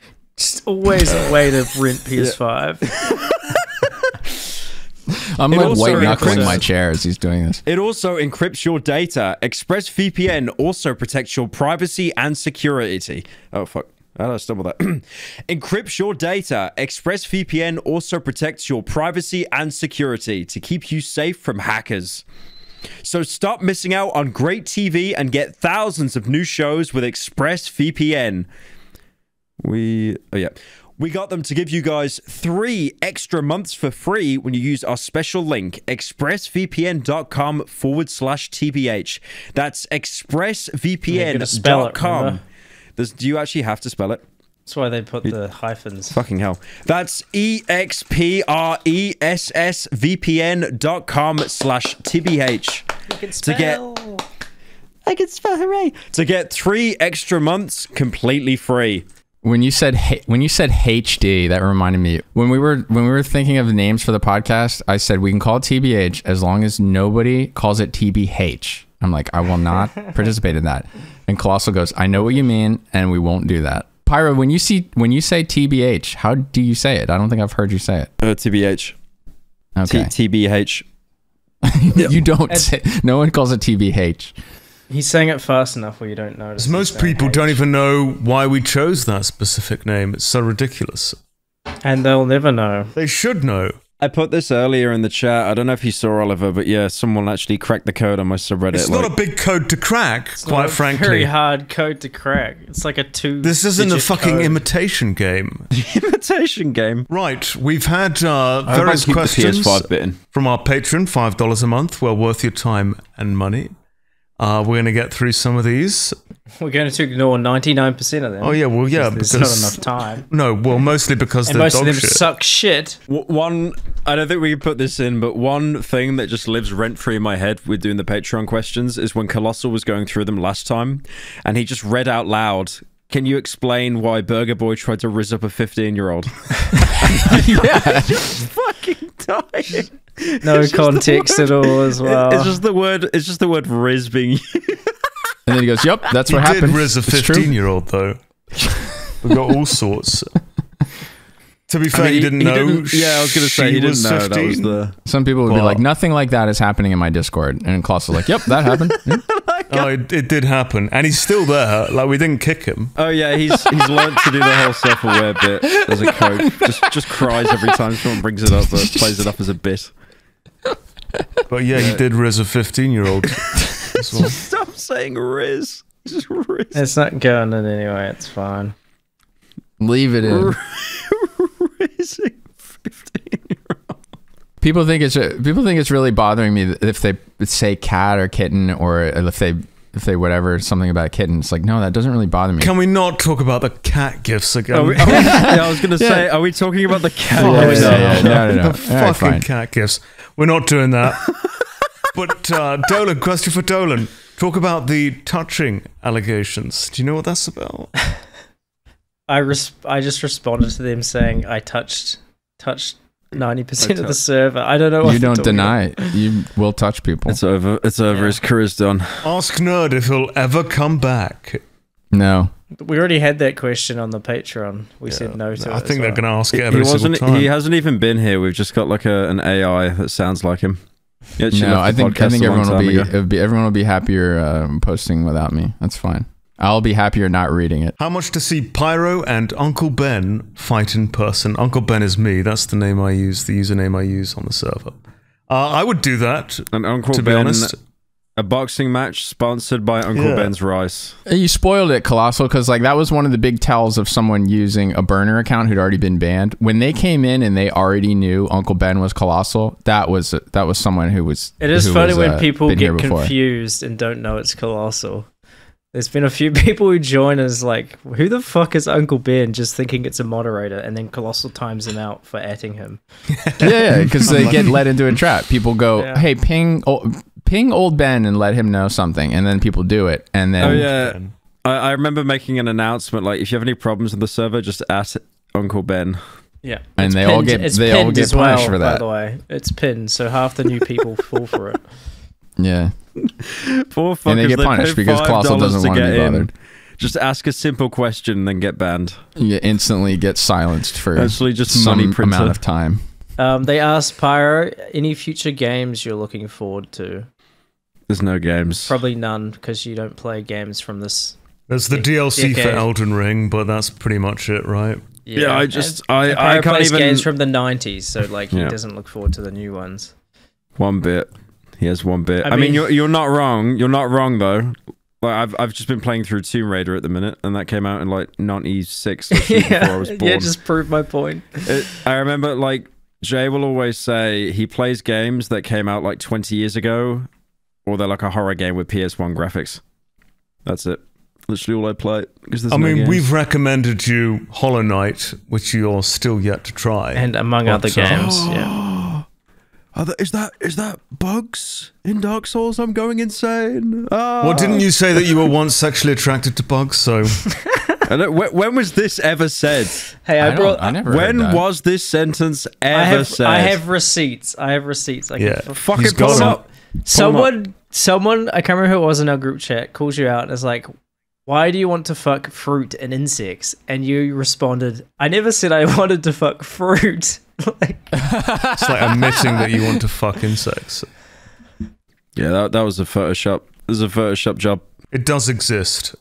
Just always a way to rent PS5. I'm It like also white knuckling represents- my chair as he's doing this. It also encrypts your data. ExpressVPN also protects your privacy and security. Oh, fuck. How did I stumble that? encrypts your data. ExpressVPN also protects your privacy and security to keep you safe from hackers. So stop missing out on great TV and get thousands of new shows with ExpressVPN. We, oh yeah. We got them to give you guys three extra months for free when you use our special link, expressvpn.com forward slash TBH. That's You're gonna spell it, expressvpn.com. Does, do you actually have to spell it? That's why they put the hyphens. Fucking hell. That's E X P R E S S V P N dot com slash TBH. You can To get- I can spell hooray. To get three extra months completely free. When you said when you said HD, that reminded me when we were when we were thinking of names for the podcast. I said we can call it TBH as long as nobody calls it TBH. I'm like, I will not participate in that. And Colossal goes, I know what you mean, and we won't do that. Pyro, when you see when you say TBH, how do you say it? I don't think I've heard you say it. Uh, TBH. Okay, T- TBH. you don't say. No one calls it TBH. He's saying it fast enough where you don't notice. Most people H. don't even know why we chose that specific name. It's so ridiculous. And they'll never know. They should know. I put this earlier in the chat. I don't know if you saw Oliver, but yeah, someone actually cracked the code on my subreddit. It's like- not a big code to crack, quite Not a frankly. very hard code to crack. It's like a two. This isn't a fucking code. imitation game. imitation game. Right, we've had uh, I hope I various questions PS5 from our patron, five dollars a month. Well worth your time and money. Uh, we're going to get through some of these. We're going to ignore ninety nine percent of them. Oh yeah, well yeah, There's because not enough time. no, well mostly because And they're most of dog them shit. suck shit. W- One, I don't think we can put this in, but one thing that just lives rent free in my head with doing the Patreon questions is when Colossal was going through them last time, and he just read out loud. Can you explain why Burger Boy tried to rizz up a 15 year old? yeah. fucking dying. No It's context word- at all as well. It's just the word. It's just the word "rizz" being. And then he goes, "Yep, that's He what did happened." rizz a fifteen-year-old though. We've got all sorts. To be fair, I mean, he didn't know. didn't- yeah, I was gonna say he didn't was know that was the. Some people would be like, "Nothing like that is happening in my Discord," and Klaus was like, "Yep, that happened." Yeah. Oh, it, it did happen, and he's still there. Like we didn't kick him. Oh yeah, he's he's learned to do the whole self-aware bit as a coach. Just just cries every time someone brings it up, but plays it up as a bit. But yeah, he did rizz a fifteen-year-old. as well. Stop saying Rizz. Just Rizz. It's not going in anyway. It's fine. Leave it in. Rizzing 15 People think it's people think it's really bothering me if they say cat or kitten or if they if they whatever something about a kitten. It's like no, that doesn't really bother me. Can we not talk about the cat gifts again? We, we- yeah, I was gonna say, are we talking about the cat? Yeah, Oh, yeah, yeah, no, no, no. the All right, fucking fine. cat gifts. We're not doing that. but uh, Dolan, question for Dolan. Talk about the touching allegations. Do you know what that's about? I res- I just responded to them saying I touched touched ninety percent of the server. I don't know. What You don't talking deny it. You will touch people. It's over. It's over. Yeah. His career's done. Ask Nerd if he'll ever come back. No. We already had that question on the Patreon. We said no to I it. think as they're well. going to ask it He every single wasn't. time. He hasn't even been here. We've just got like a, an AI that sounds like him. Yeah, she No, I think I think everyone will be, be everyone will be happier uh, posting without me. That's fine. I'll be happier not reading it. How much to see Pyro and Uncle Ben fight in person? Uncle Ben is me. That's the name I use, the username I use on the server. Uh, I would do that, And Uncle to be honest. a boxing match sponsored by Uncle Yeah. Ben's Rice. You spoiled it, Colossal, because like that was one of the big tells of someone using a burner account who'd already been banned. When they came in and they already knew Uncle Ben was Colossal, that was that was someone who was. It is funny was, when uh, people get confused and don't know it's Colossal. There's been a few people who join us like, who the fuck is Uncle Ben? Just thinking it's a moderator, and then Colossal times them out for atting him. Yeah, yeah, because they get led into a trap. People go, Yeah. "Hey, ping, oh, ping old Ben and let him know something," and then people do it, and then Oh yeah, I, I remember making an announcement like, if you have any problems with the server, just ask Uncle Ben. Yeah, And It's they all get- it's they all get as well, punished for that. By the way, it's pinned, so half the new people fall for it. yeah, Poor fuckers. and they get they punished because Colossal doesn't want to get be in. bothered. Just ask a simple question, and then get banned. You instantly get silenced for Actually, just some money printer. amount of time. Um, they asked Pyro any future games you're looking forward to. There's no games. Probably none because you don't play games from this. There's the DLC for Decade. Elden Ring, but that's pretty much it, right? Yeah, I just- I- I can't plays even- games from the '90s, so like he doesn't look forward to the new ones. One bit. He has one bit. I I, mean, mean- you're you're not wrong. You're not wrong though. Like I've I've just been playing through Tomb Raider at the minute, and that came out in like '96, literally before I was born. yeah, just prove my point. It- I remember like Jay will always say he plays games that came out like 20 years ago, or they're like a horror game with PS1 graphics. That's it. Literally all I play. Because I no mean, games. we've recommended you Hollow Knight, which you're still yet to try. And among But, other uh, games, yeah. Are there- is that is that bugs in Dark Souls? I'm going insane. Ah. Well, didn't you say that you were once sexually attracted to bugs? So I don't- when, when was this ever said? Hey, I, I, brought. I never. heard When that. was this sentence ever I have, said? I have receipts. I have receipts. I can Yeah. f- Fucking pull them them. up. someone, someone. I can't remember who it was in our group chat. Calls you out and is like, "Why do you want to fuck fruit and insects?" And you responded, "I never said I wanted to fuck fruit." like, it's like admitting that you want to fuck insects. Yeah, that, that was a Photoshop. This is a Photoshop job. It does exist.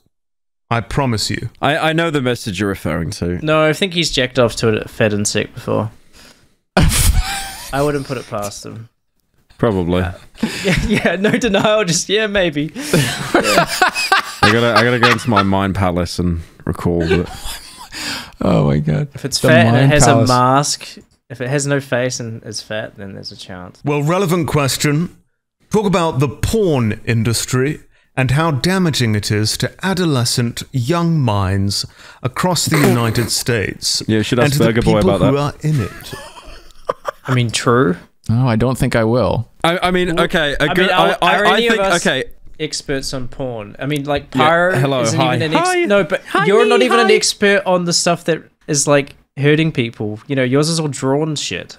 I promise you. I, I know the message you're referring to. no, I think he's jacked off to a fed insect before. I wouldn't put it past him. Probably. Yeah, yeah, no denial. Just yeah, maybe. I gotta I gotta go into my mind palace and recall it. Oh my god. If it's The fat and it has palace. a mask, if it has no face and is fat, then there's a chance. Well, relevant question. Talk about the porn industry and how damaging it is to adolescent young minds across the United States. Yeah, should and ask Burger Boy people about who that. are in it. I mean, true. Oh, I don't think I will. I, I mean, okay, a I good. mean, I, are- I, are I any of think us- okay. Experts on porn. I mean, like Yeah, Pyro hello, isn't hi. even an ex- Hi. no, but Hi, you're not even an expert on the stuff that is like hurting people. You know, yours is all drawn shit.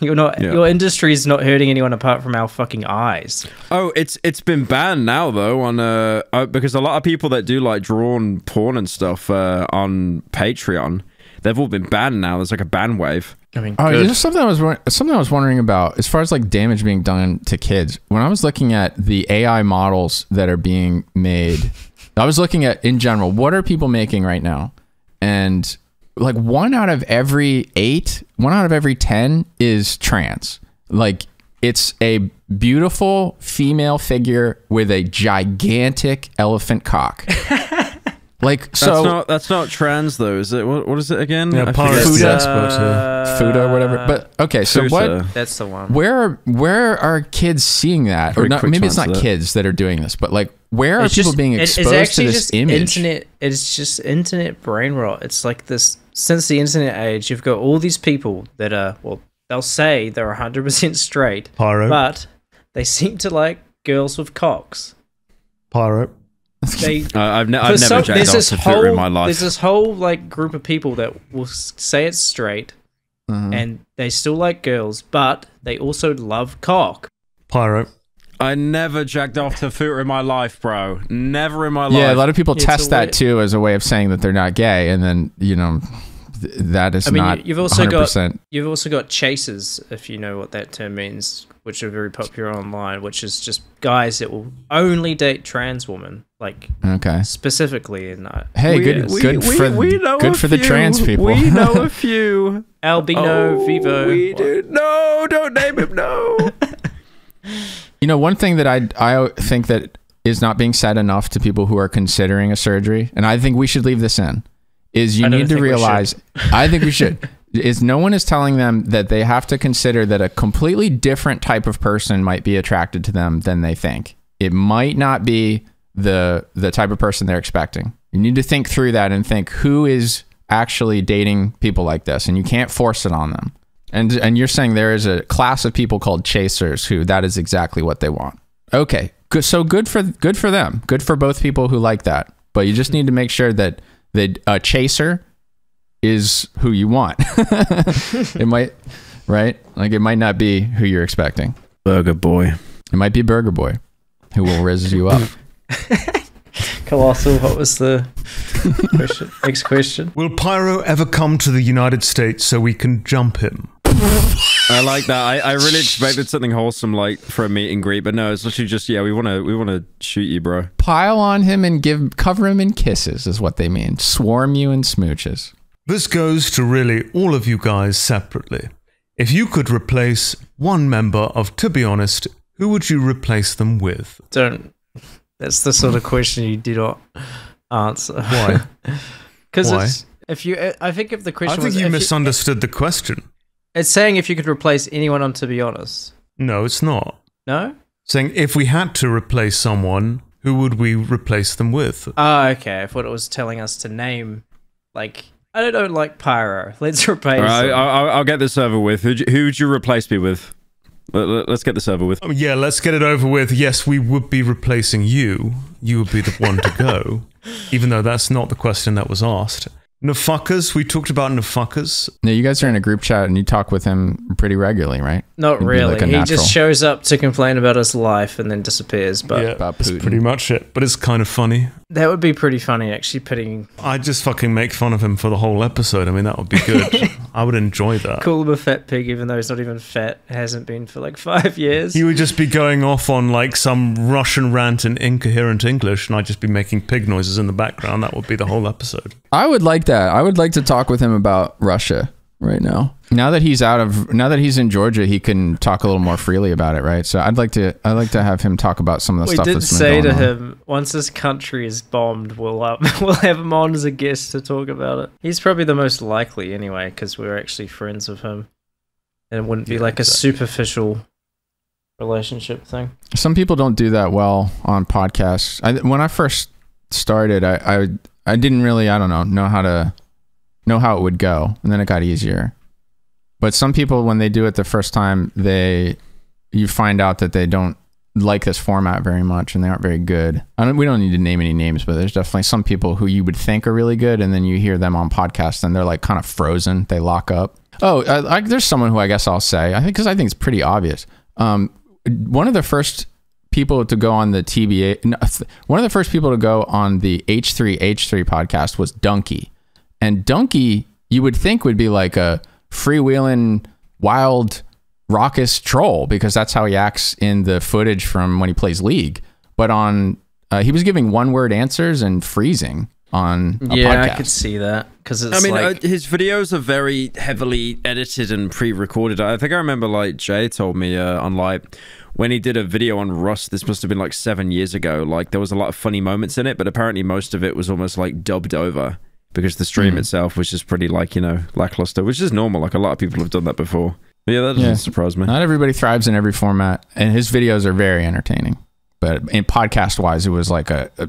You're not. Yeah. Your industry is not hurting anyone apart from our fucking eyes. Oh, it's it's been banned now though on uh, uh because a lot of people that do like drawn porn and stuff uh, on Patreon, they've all been banned now. There's like a ban wave. I mean, Oh, good. there's something I was something I was wondering about as far as like damage being done to kids. When I was looking at the AI models that are being made, I was looking at in general what are people making right now, and like one out of every eight, one out of every ten is trans. Like it's a beautiful female figure with a gigantic elephant cock. like That's so. not that's not trans though, is it? What, what is it again? Yeah, I Pyro's forget. the futa. expert here. futa or whatever. But okay, so what? That's the one. Where are where are kids seeing that? Or not, maybe it's not that. kids that are doing this, but like where are It's people just- being exposed it's actually to this just image? Internet. It's just internet brain rot. It's like this. Since the internet age, you've got all these people that are well, they'll say they're hundred percent straight, Pyro. but they seem to like girls with cocks. Pyro. They Uh, I've, ne- I've never some- jacked there's off this to whole in my life. there's this whole like group of people that will say it's straight Mhm. and they still like girls, but they also love cock. Pyro. I never jacked off to futa in my life, bro. Never in my life. yeah, a lot of people It's test that too as a way of saying that they're not gay, and then you know th- that is I mean, not. you- you've also got- 100%. You've also got chasers, if you know what that term means, which are very popular online, which is just guys that will only date trans women, like okay. specifically in that. Hey, We- good, we- good we- for we know good a for the trans people. We know a few. Albino, Oh, Vivo. We what- do. No, don't name him. No. You know, one thing that I I think that is not being said enough to people who are considering a surgery, and I think we should leave this in, is you need to think we should. realize. I think we should. Is no one is telling them that they have to consider that a completely different type of person might be attracted to them than they think. It might not be the the type of person they're expecting. You need to think through that and think who is actually dating people like this, and you can't force it on them. And and you're saying there is a class of people called chasers who that is exactly what they want. Okay, good. So good for good for them. Good for both people who like that. But you just need to make sure that that a chaser is who you want. it might, right? Like it might not be who you're expecting. Burger boy. It might be Burger Boy, who will raise you up. Colossal, what was the question? Next question. Will Pyro ever come to the United States so we can jump him? I like that. I, I really expected something wholesome like for a meet and greet, but no, it's literally just yeah. We want to we want to shoot you, bro. Pile on him and give cover him in kisses is what they mean. Swarm you in smooches. This goes to really all of you guys separately. If you could replace one member of To Be Honest, who would you replace them with? Don't. That's the sort of question you do not answer. Why? Because if you. I think if the question, I think was, you if misunderstood the question. it's saying if you could replace anyone on To Be Honest. No, it's not. No. Saying if we had to replace someone, who would we replace them with? Oh, okay. I thought it was telling us to name, like, I don't know, like Pyro. Let's replace. All right. I'll, I'll, I'll get this over with. Who'd you, who'd you replace me with? Let, let, us get this over with. Oh, yeah, let's get it over with. Yes, we would be replacing you. You would be the one to go, even though that's not the question that was asked. Nafuckers, we talked about Nafuckers. Now you guys are in a group chat and you talk with him pretty regularly, right? Not It'd really. like he just shows up to complain about his life and then disappears. But yeah, about that's pretty much it. But it's kind of funny. that would be pretty funny, actually. Putting I'd just fucking make fun of him for the whole episode. I mean, that would be good. I would enjoy that. call him a fat pig, even though he's not even fat. Hasn't been for like five years. He would just be going off on like some Russian rant in incoherent English, and I'd just be making pig noises in the background. That would be the whole episode. I would like that. I would like to talk with him about Russia right now. now that he's out of now that he's in Georgia, he can talk a little more freely about it, right? So I'd like to I'd like to have him talk about some of the We stuff did that's been say going to on. him once this country is bombed, we'll uh, we'll have him on as a guest to talk about it. He's probably the most likely anyway, because we're actually friends with him, and it wouldn't be Yeah, like a superficial relationship thing. Some people don't do that well on podcasts. I, when I first started, I, I I didn't really I don't know know how to know how it would go, and then it got easier. But some people, when they do it the first time, they you find out that they don't like this format very much, and they aren't very good. I don't, we don't need to name any names, but there's definitely some people who you would think are really good, and then you hear them on podcasts, and they're like kind of frozen. They lock up. Oh, I, I, there's someone who I guess I'll say. I think because I think it's pretty obvious. Um, one of the first people to go on the TBA, no, one of the first people to go on the H3H3 podcast was Dunkey. And Dunkey, you would think would be like a freewheeling, wild, raucous troll because that's how he acts in the footage from when he plays League. But on, uh, he was giving one word answers and freezing on a yeah, podcast. I could see that because it's I mean, like uh, his videos are very heavily edited and pre-recorded. I think I remember, like Jay told me uh, on like when he did a video on Rust. This must have been like seven years ago. Like there was a lot of funny moments in it, but apparently most of it was almost like dubbed over because the stream Mhm. itself was just pretty like you know lackluster, which is normal. Like a lot of people have done that before. But yeah, that doesn't Yeah. surprise me. Not everybody thrives in every format, and his videos are very entertaining. But in podcast wise, it was like a, a,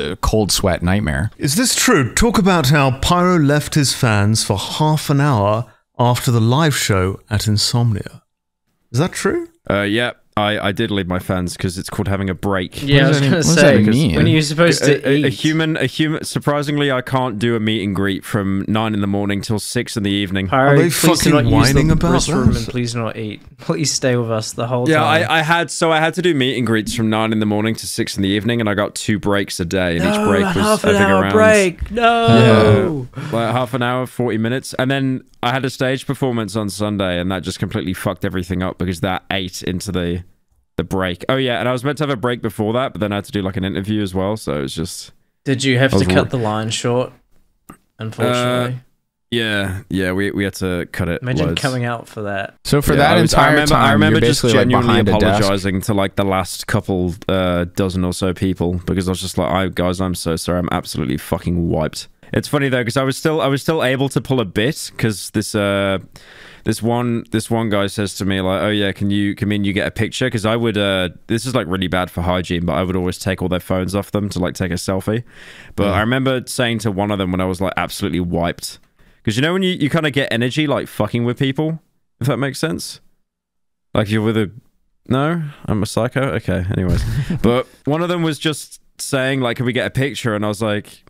a cold sweat nightmare. Is this true? Talk about how Pyro left his fans for half an hour after the live show at Insomnia. Is that true? Uh, yeah, I, I did leave my fans because it's called having a break. yeah, I does was that gonna even- what does that say even mean? when are you supposed to a, a, eat? a human, a human. Surprisingly, I can't do a meet and greet from nine in the morning till six in the evening. Pyro, Are they please do fucking not use whining the about restroom that? and please not eat. Please stay with us the whole Yeah, time. I, I had so I had to do meet and greets from nine in the morning to six in the evening, and I got two breaks a day, and each break was half I an think hour around break. No. like half an hour, forty minutes, and then I had a stage performance on Sunday, and that just completely fucked everything up because that ate into the the break. Oh yeah, and I was meant to have a break before that, but then I had to do like an interview as well, so it was just Did you have to cut wor- the line short? Unfortunately, yeah, yeah. We we had to cut it. imagine loads. coming out for that. So for Yeah, that I was- entire I remember, time, I remember you're just basically like genuinely behind a desk. apologizing to like the last couple uh, dozen or so people because I was just like, "I guys, I'm so sorry. I'm absolutely fucking wiped." It's funny though because I was still I was still able to pull a bit because this uh this one this one guy says to me like, "Oh yeah, can you come in? You get a picture?" Because I would uh this is like really bad for hygiene, but I would always take all their phones off them to like take a selfie. But I remember saying to one of them when I was like absolutely wiped because you know when you you kind of get energy like fucking with people if that makes sense. Like you're with a no, I'm a psycho. Okay, anyways, but one of them was just saying like, "Can we get a picture?" And I was like,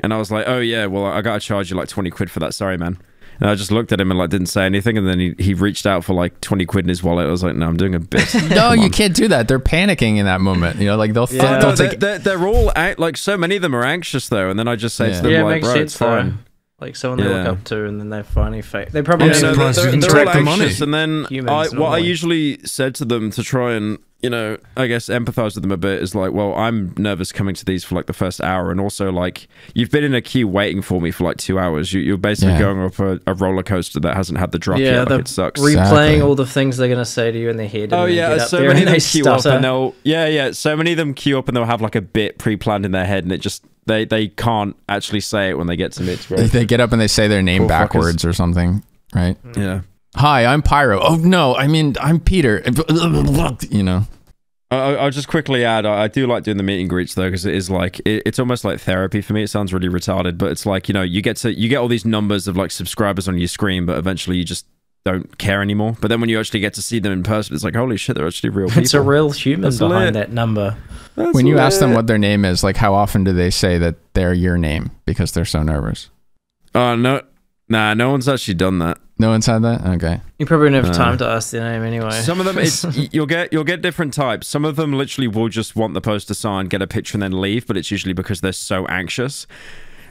and I was like, "Oh yeah, well I gotta charge you like twenty quid for that. Sorry, man." And I just looked at him and like didn't say anything, and then he, he reached out for like twenty quid in his wallet. I was like, "No, I'm doing a bit." no, you can't do that. They're panicking in that moment. You know, like they'll, Yeah. they'll No, take. they're, they're, they're all act, like so many of them are anxious though, and then I just say Yeah. to them yeah, it like, makes "Bro, sense it's fine." though. Like someone they look up to, and then they finally fake. They probably I'm Yeah, know no, surprised they're, you didn't they're all track the money. anxious, And then Humans I, what I usually said to them to try and you know, I guess empathize with them a bit is like, well, I'm nervous coming to these for like the first hour, and also like you've been in a queue waiting for me for like two hours. You, you're basically Yeah. going off a, a roller coaster that hasn't had the drop yeah, yet. Like it sucks. replaying Exactly. all the things they're gonna say to you in their head. Oh, and Oh yeah, so many and of them they queue up and they'll yeah yeah. So many of them queue up and they'll have like a bit pre-planned in their head, and it just they they can't actually say it when they get to me. It's They, they get up and they say their name Poor fuckers. backwards or something, right? yeah. Hi, I'm Pyro. Oh no, I mean I'm Peter. You know. I- I- I'll just quickly add, I I do like doing the meet and greets though, because it is like it, it's almost like therapy for me. It sounds really retarded, but it's like you know you get to you get all these numbers of like subscribers on your screen, but eventually you just don't care anymore. But then when you actually get to see them in person, it's like holy shit, they're actually real people. It's a real human That's behind lit. that number. That's when you ask them what their name is, like how often do they say that they're your name because they're so nervous? oh no, nah, no one's actually done that. No one's had that. Okay. You probably don't have Uh, time to ask their name anyway. Some of them, it's you'll get you'll get different types. Some of them literally will just want the poster signed, get a picture, and then leave. But it's usually because they're so anxious.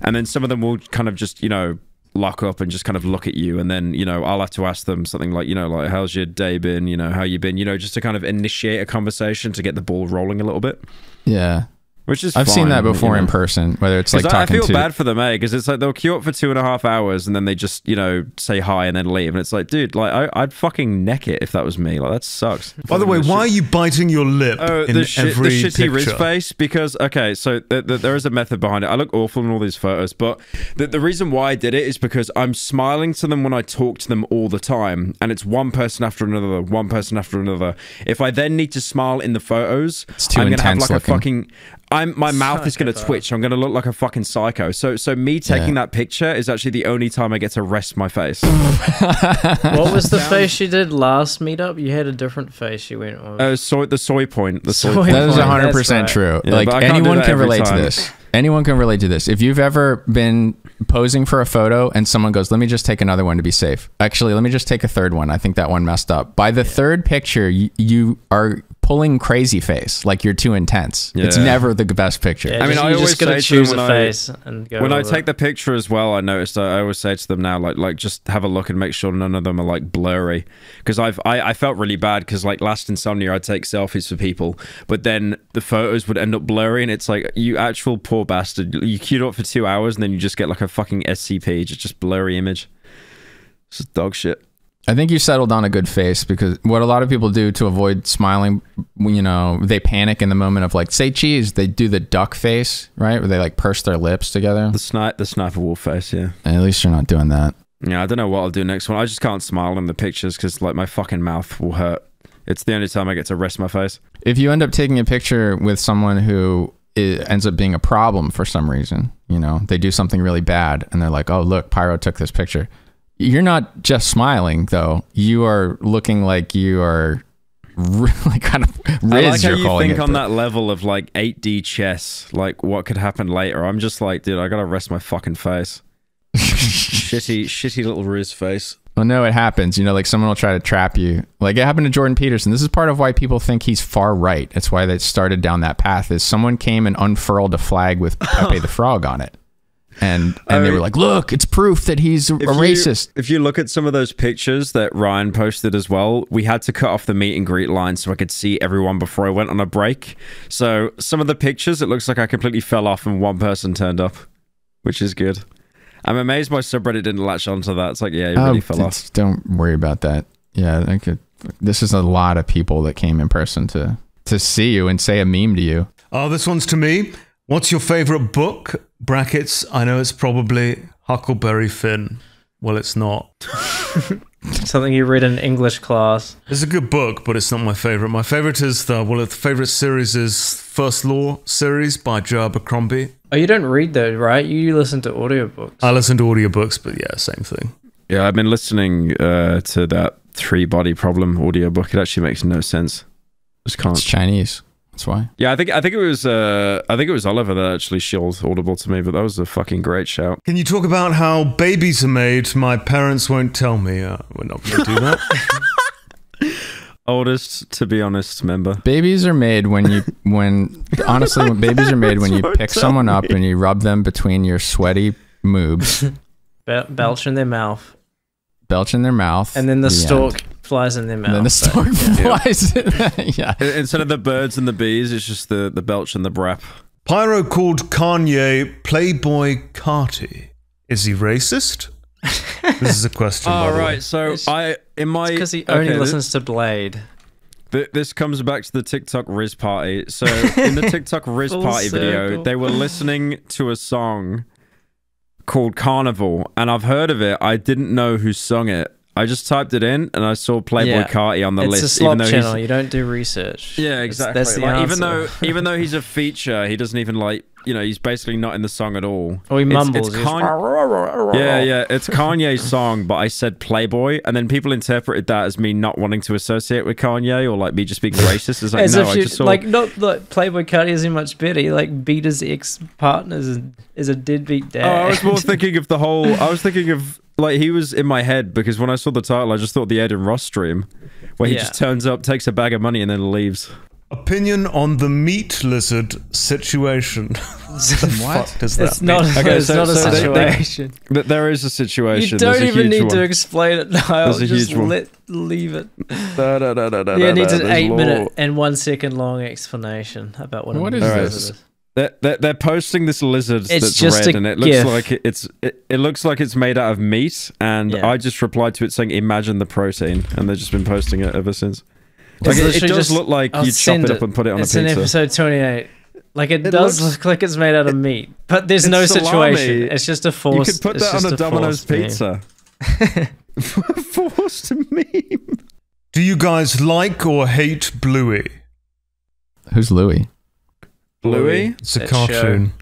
And then some of them will kind of just you know lock up and just kind of look at you, and then you know I'll have to ask them something like you know like how's your day been? You know how you been? You know just to kind of initiate a conversation to get the ball rolling a little bit. Yeah. Which is I've seen that before you in person, whether it's like 'Cause I, I feel to. bad for them, eh? Because it's like they'll queue up for two and a half hours and then they just, you know, say hi and then leave. And it's like, dude, like I, I'd fucking neck it if that was me. Like that sucks. By the way, why are you biting your lip Oh, in the, shit, the shitty Rizz picture? face because okay, so th- th- there is a method behind it. I look awful in all these photos, but the, the reason why I did it is because I'm smiling to them when I talk to them all the time, and it's one person after another, one person after another. If I then need to smile in the photos, It's too I'm gonna have like looking. a fucking. I'm my mouth is gonna twitch. I'm gonna look like a fucking psycho. So so me taking Yeah. that picture is actually the only time I get to rest my face. What was the face you did last meetup? You had a different face you went with. uh, soy the soy point. The soy. Soy point. That is point, 100 percent right. true. Yeah, like but I can't do anyone can relate time. to this. Anyone can relate to this. If you've ever been posing for a photo and someone goes, "Let me just take another one to be safe." Actually, let me just take a third one. I think that one messed up. By the third picture, you, you are pulling crazy face, like you're too intense. It's never the best picture. Yeah, I mean, just, I you always just gotta say choose a when I- face when I take it. the picture as well, I noticed I always say to them now, like, like just have a look and make sure none of them are like blurry, because I've I, I felt really bad because like last insomnia I'd take selfies for people, but then the photos would end up blurry, and it's like you actual poor bastard, you queued up for two hours and then you just get like a fucking SCP, just just blurry image. It's just dog shit. I think you settled on a good face because what a lot of people do to avoid smiling, you know, they panic in the moment of like, say cheese, they do the duck face, right? Where they like purse their lips together. The snipe, the sniper wolf face, yeah. At least you're not doing that. Yeah, I don't know what I'll do next one. I just can't smile in the pictures because like my fucking mouth will hurt. It's the only time I get to rest my face. If you end up taking a picture with someone who i ends up being a problem for some reason, you know, they do something really bad and they're like, oh, look, Pyro took this picture. You're not just smiling, though. You are looking like you are really kind of Rizz, I like how you're you think it, on but- that level of like 8D chess, like what could happen later. I'm just like, dude, I gotta rest my fucking face. shitty, shitty little Rizz face. Well, no, it happens. You know, like someone will try to trap you. Like it happened to Jordan Peterson. This is part of why people think he's far right. It's why they started down that path. Is someone came and unfurled a flag with Pepe the Frog on it, and and they Oh. were like, "Look, it's proof that he's a, a you- racist." if you look at some of those pictures that Ryan posted as well, we had to cut off the meet and greet line so I could see everyone before I went on a break. So some of the pictures, it looks like I completely fell off and one person turned up, which is good. I'm amazed my subreddit didn't latch onto that. It's like, yeah, you really Oh, fell off. Don't worry about that. Yeah, I could. This is a lot of people that came in person to to see you and say a meme to you. Oh, this one's to me. What's your favorite book? Brackets. I know it's probably Huckleberry Finn. Well, it's not. something you read in English class. It's a good book, but it's not my favorite. My favorite is the well, the favorite series is First Law series by Joe Abercrombie. Oh, you don't read though, right? You listen to audiobooks. I listen to audiobooks, but yeah, same thing. Yeah, I've been listening uh, to that three body problem audiobook. It actually makes no sense. Just can't. It's Chinese. That's why. Yeah, I think I think it was uh, I think it was Oliver that actually shilled Audible to me, but that was a fucking great shout. Can you talk about how babies are made? My parents won't tell me. Uh, we're not going to do that. Oldest, to be honest, member. Babies are made when you when honestly when babies are made when you pick someone tell up and you rub them between your sweaty moobs, Bel- belch in their mouth, belch in their mouth, and then the end. stork flies in their mouth. and then the stork Yeah. flies. in- yeah. Instead of the birds and the bees, it's just the, the belch and the brap. Pyro called Kanye Playboy Carti. Is he racist? This is a question. by All the way. right, so It's- I in my because he only okay, thi- listens to Blade. Th- this comes back to the TikTok Rizz party. So in the TikTok Rizz Full party video, they were listening to a song called Carnival, and I've heard of it. I didn't know who sung it. I just typed it in, and I saw Playboy Yeah. Carti on the it's list. a slop even though channel. he's You don't do research. yeah, That's- exactly. That's the Like, even though even though he's a feature, he doesn't even like you know he's basically not in the song at all. Oh, he It's- mumbles. it's he Kanye- Yeah, yeah, it's Kanye's song, but I said Playboy, and then people interpreted that as me not wanting to associate with Kanye or like me just being racist. It's like As no, if I just saw like not like Playboy Carti isn't much better. He, like beat his ex partners and is a deadbeat dad. Oh, I was more thinking of the whole. I was thinking of like he was in my head because when I saw the title, I just thought the Ed and Ross stream, where he Yeah. just turns up, takes a bag of money, and then leaves. Opinion on the meat lizard situation. the What? fuck does that it's mean? not. Okay, it's so- not a so they- they- situation. Th- There is a situation. you don't There's a even need one. to explain it now. There's a Just huge one. leave it. Da, da, da, da, da, Yeah, it needs da, an there's eight law. minute and one second long explanation about what. a What is meat this? lizard They're, they're, they're posting this lizard It's that's just red, and it looks gif. like it's it, it looks like it's made out of meat. And Yeah. I just replied to it saying, "Imagine the protein," and they've just been posting it ever since. Like it, it does just- look like I'll you chop it up and put it on a pizza. it's a in episode 28. Like it, It does looks- look like it's made out of meat, but there's no salami. situation. It's just a forced. you could put that on just a Domino's forced meme. pizza. Forced meme. Do you guys like or hate Bluey? Who's Louis? Bluey. It's a That show. cartoon.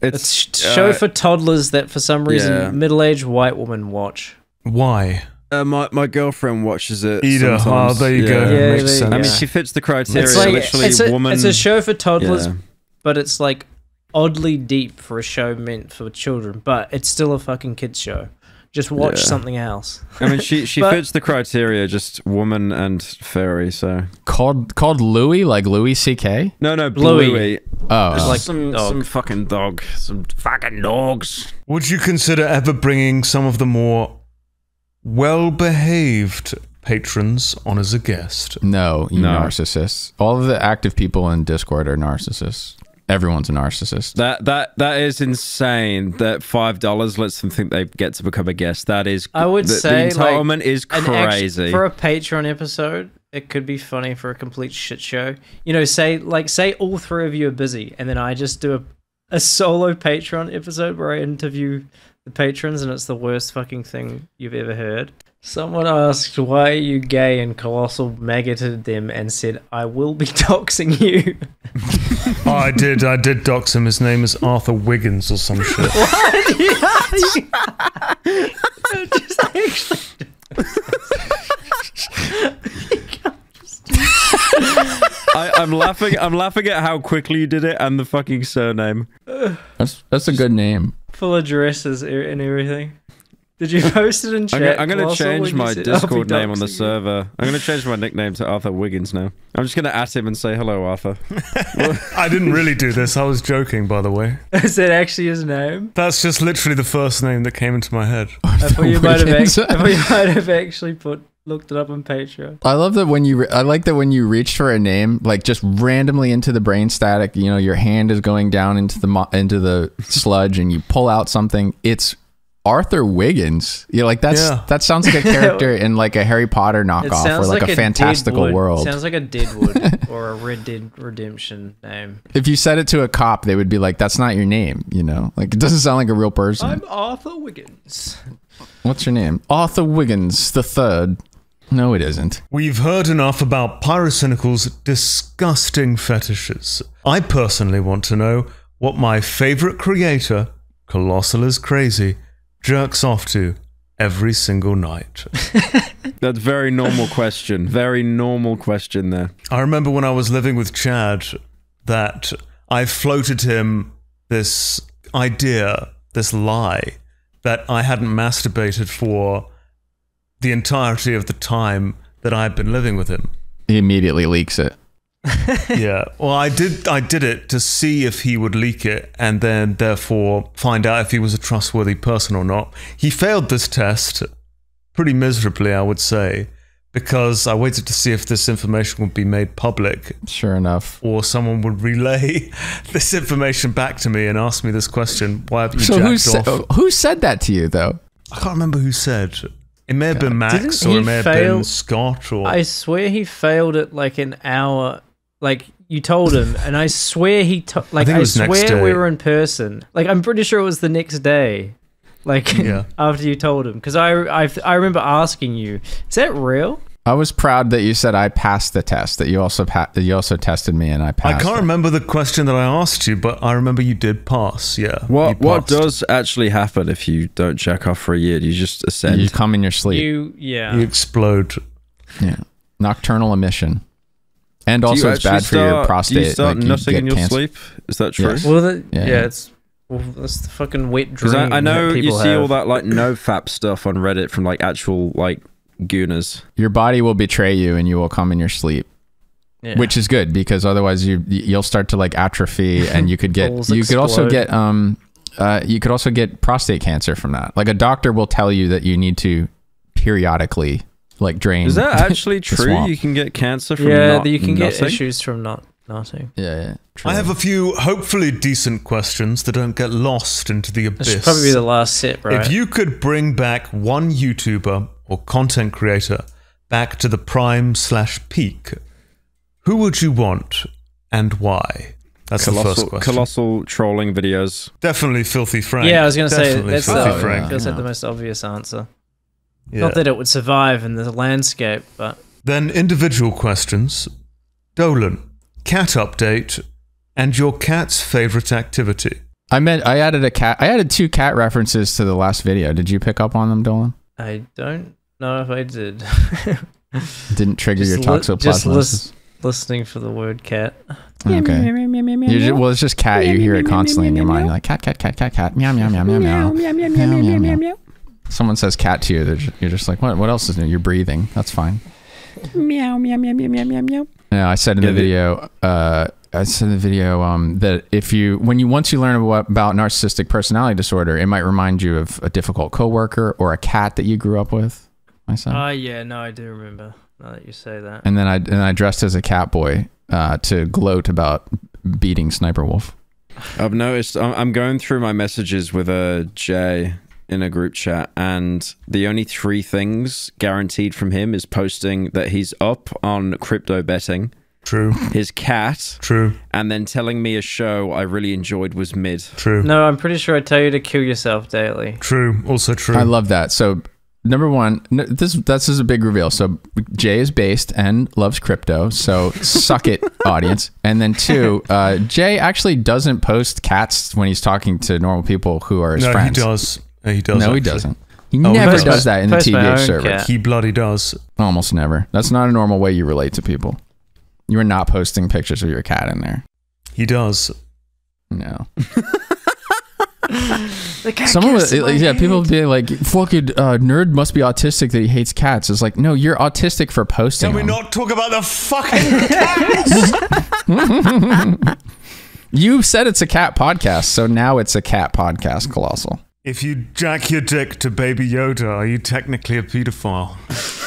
It's It's a show uh, for toddlers that for some reason yeah. middle-aged white women watch. Why? Uh, my my girlfriend watches it. Either. sometimes. Oh, there you go. Yeah, Makes there you sense. I mean, she fits the criteria. It's like literally, it's a, woman. it's a show for toddlers, Yeah. but it's like oddly deep for a show meant for children. But it's still a fucking kids show. Just watch Yeah. something else. I mean, she she But- fits the criteria, just woman and fairy. So Called called Louis, like Louis C.K. no, no, Bluey. Bluey. Oh, It's like some dog. some fucking dog, some fucking dogs. Would you consider ever bringing some of the more well behaved patrons on as a guest? no, you No. narcissists. All of the active people in Discord are narcissists. Everyone's a narcissist. That that that is insane. That five dollars lets them think they get to become a guest. That is. I would the, say, the like, entitlement is An act- crazy. for a Patreon episode. It could be funny for a complete shit show. You know, say like say all three of you are busy, and then I just do a a solo Patreon episode where I interview the patrons, and it's the worst fucking thing you've ever heard. Someone asked why are you gay, and Colossal maggoted them and said, "I will be doxing you." Oh, I did. I did dox him. His name is Arthur Wiggins or some shit. Just actually I, I'm laughing. I'm laughing at how quickly you did it and the fucking surname. That's that's a good name. Full addresses and everything. Did you post it in I'm, chat? gonna- I'm going to change my said, "I'll be Discord name on the doxing server. I'm going to change my nickname to Arthur Wiggins now. I'm just going to at him and say hello, Arthur. I didn't really do this. I was joking, by the way. Is that actually his name? That's just literally the first name that came into my head. I thought you might have, Wiggins. act- I thought you might have actually put looked it up on Patreon. I love that when you. Re- I like that when you reach for a name, like just randomly into the brain static. You know, your hand is going down into the mo- into the sludge, and you pull out something. It's Arthur Wiggins. You're like that's Yeah. that sounds like a character in like a Harry Potter knockoff or like, a, fantastical Deadwood- world. Sounds like a Deadwood or a Red Dead Redemption name. if you said it to a cop, they would be like, "That's not your name." You know, like it doesn't sound like a real person. I'm Arthur Wiggins. What's your name? Arthur Wiggins the third. No, it isn't. We've heard enough about Pyrocynical's disgusting fetishes. I personally want to know what my favorite creator, Colossal is Crazy, jerks off to every single night. That's very normal question. Very normal question there. I remember when I was living with Chad that I floated him this idea, this lie, that I hadn't masturbated for the entirety of the time that I had been living with him. He immediately leaks it. yeah. Well, I did. I did it to see if he would leak it, and then therefore find out if he was a trustworthy person or not. He failed this test pretty miserably, I would say, because I waited to see if this information would be made public, Sure enough. or someone would relay this information back to me and ask me this question: Why have you So who jacked said off? who said that to you though? I can't remember who said. It may have been Max, Didn't or it may have been Scott, or I swear he failed it like an hour. Like you told him, and I swear he to- like it I, swear we were in person. Like I'm pretty sure it was the next day. Like Yeah. after you told him, because I, I I remember asking you, is that real? I was proud that you said I passed the test. That you also pa- that you also tested me and I passed. I can't it. remember the question that I asked you, but I remember you did pass. Yeah. What what does actually happen if you don't jack off for a year? Do you just ascend? You come in your sleep. You yeah. You explode. yeah. Nocturnal emission. And Do also, it's actually bad for your prostate. Do you start like, nutting get in your cancer. sleep? Is that true? Yes. well, the, Yeah, yeah, yeah. it's well, that's the fucking wet dream. I, I know that you see have. all that like no fap stuff on Reddit from like actual like gooners. Your body will betray you, and you will come in your sleep, Yeah. which is good because otherwise you you'll start to like atrophy, and you could get Balls you could also get um uh you could also get prostate cancer from that. Like a doctor will tell you that you need to periodically like drain. Is that actually true? swamp. You can get cancer from yeah, not you can get issues from not nothing. Yeah, yeah. True. I have a few hopefully decent questions that don't get lost into the This abyss. should probably be the last set, right? If you could bring back one YouTuber or content creator back to the prime slash peak, who would you want and why? That's the first question. colossal trolling videos. Definitely Filthy Frank. yeah, I was gonna say that's Filthy uh, the, Oh, Frank. yeah. feels like the most obvious answer. Yeah. Not that it would survive in the landscape, but Then individual questions. Dolan, cat update, and your cat's favorite activity. I meant I added a cat. I added two cat references to the last video. Did you pick up on them, Dolan? I don't know if I did. Didn't trigger Just your li- just toxoplasmosis. Listening for the word cat. Okay. You ju- well, it's just cat. You hear it constantly in your mind. You're like cat, cat, cat, cat, cat. Meow, meow, meow, meow, meow. Meow, meow, meow, meow. meow. Someone says cat to you. they're You're just like, what? What else is new? You're breathing. That's fine. Meow, meow, meow, meow, meow, meow, meow. Yeah, I said in the the- video. Uh, I said in the video um, that if you, when you once you learn about, about narcissistic personality disorder, it might remind you of a difficult coworker or a cat that you grew up with. I said. Oh yeah, no, I do remember. Now that you say that. and then I and I dressed as a cat boy uh, to gloat about beating Sniper Wolf. I've noticed I'm I'm going through my messages with a Jay in a group chat, and the only three things guaranteed from him is posting that he's up on crypto betting, True, his cat, true, and then telling me a show I really enjoyed was mid. true, No, I'm pretty sure I tell you to kill yourself daily. true. Also true. I love that. So number one, this this is a big reveal. So Jay is based and loves crypto. So suck it, audience. And then two, uh, Jay actually doesn't post cats when he's talking to normal people who are his no, friends. he does. Uh, He does. no, he doesn't. He Oh, never post my- does that in the post my TBH server. cat. He bloody does. Almost never. That's not a normal way you relate to people. You are not posting pictures of your cat in there. He does. No. The cat Someone kissed was, my yeah, people would be like, fucking uh, nerd must be autistic that he hates cats. It's like, no, you're autistic for posting. Can we them. not talk about the fucking cats? You said it's a cat podcast, so now it's a cat podcast, Colossal. If you jack your dick to Baby Yoda, are you technically a pedophile?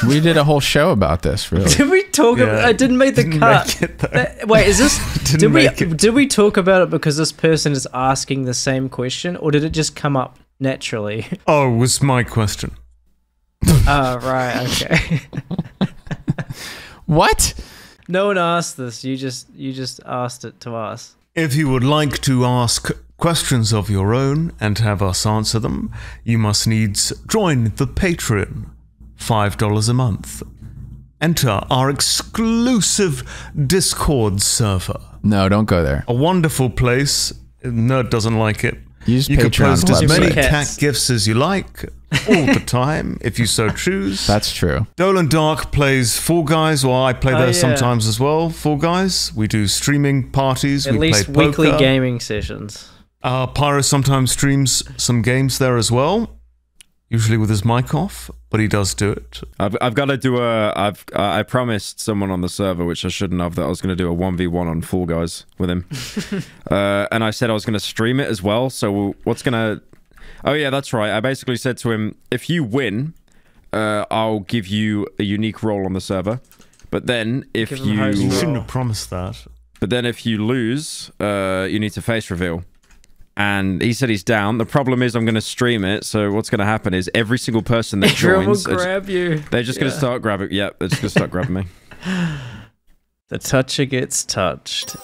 We did a whole show about this, really. Did we talk? Yeah. about, I didn't make the Didn't cut. make it, though. That- wait, is this? Didn't did we it. did we talk about it because this person is asking the same question, or did it just come up naturally? Oh, it was my question. oh, right, okay. What? no one asked this. You just you just asked it to us. If you would like to ask questions of your own and have us answer them, you must needs join the Patreon. $5 a month. Enter our exclusive Discord server. No, don't go there. A wonderful place. Nerd doesn't like it. Use you can post as many website. Cat gifts as you like, all the time, if you so choose. That's true. Dolan Dark plays Fall Guys, or I play Oh, there yeah. sometimes as well. Fall Guys. We do streaming parties. At we least play weekly poker. gaming sessions. Uh, Pyro sometimes streams some games there as well, usually with his mic off, but he does do it. I've, I've got to do a. I've I promised someone on the server, which I shouldn't have, that I was going to do a one v one on Fall Guys with him, uh, and I said I was going to stream it as well. So what's going to? Oh yeah, that's right. I basically said to him, if you win, uh, I'll give you a unique role on the server. But then if Give him a host You you, shouldn't have promised that. but then if you lose, uh, you need to face reveal. And he said he's down. The problem is I'm going to stream it. So what's going to happen is every single person that Everyone will joins, it's- grab you. they're just going to start grabbing. Yeah, they're just going to start grabbing me. The toucher gets touched.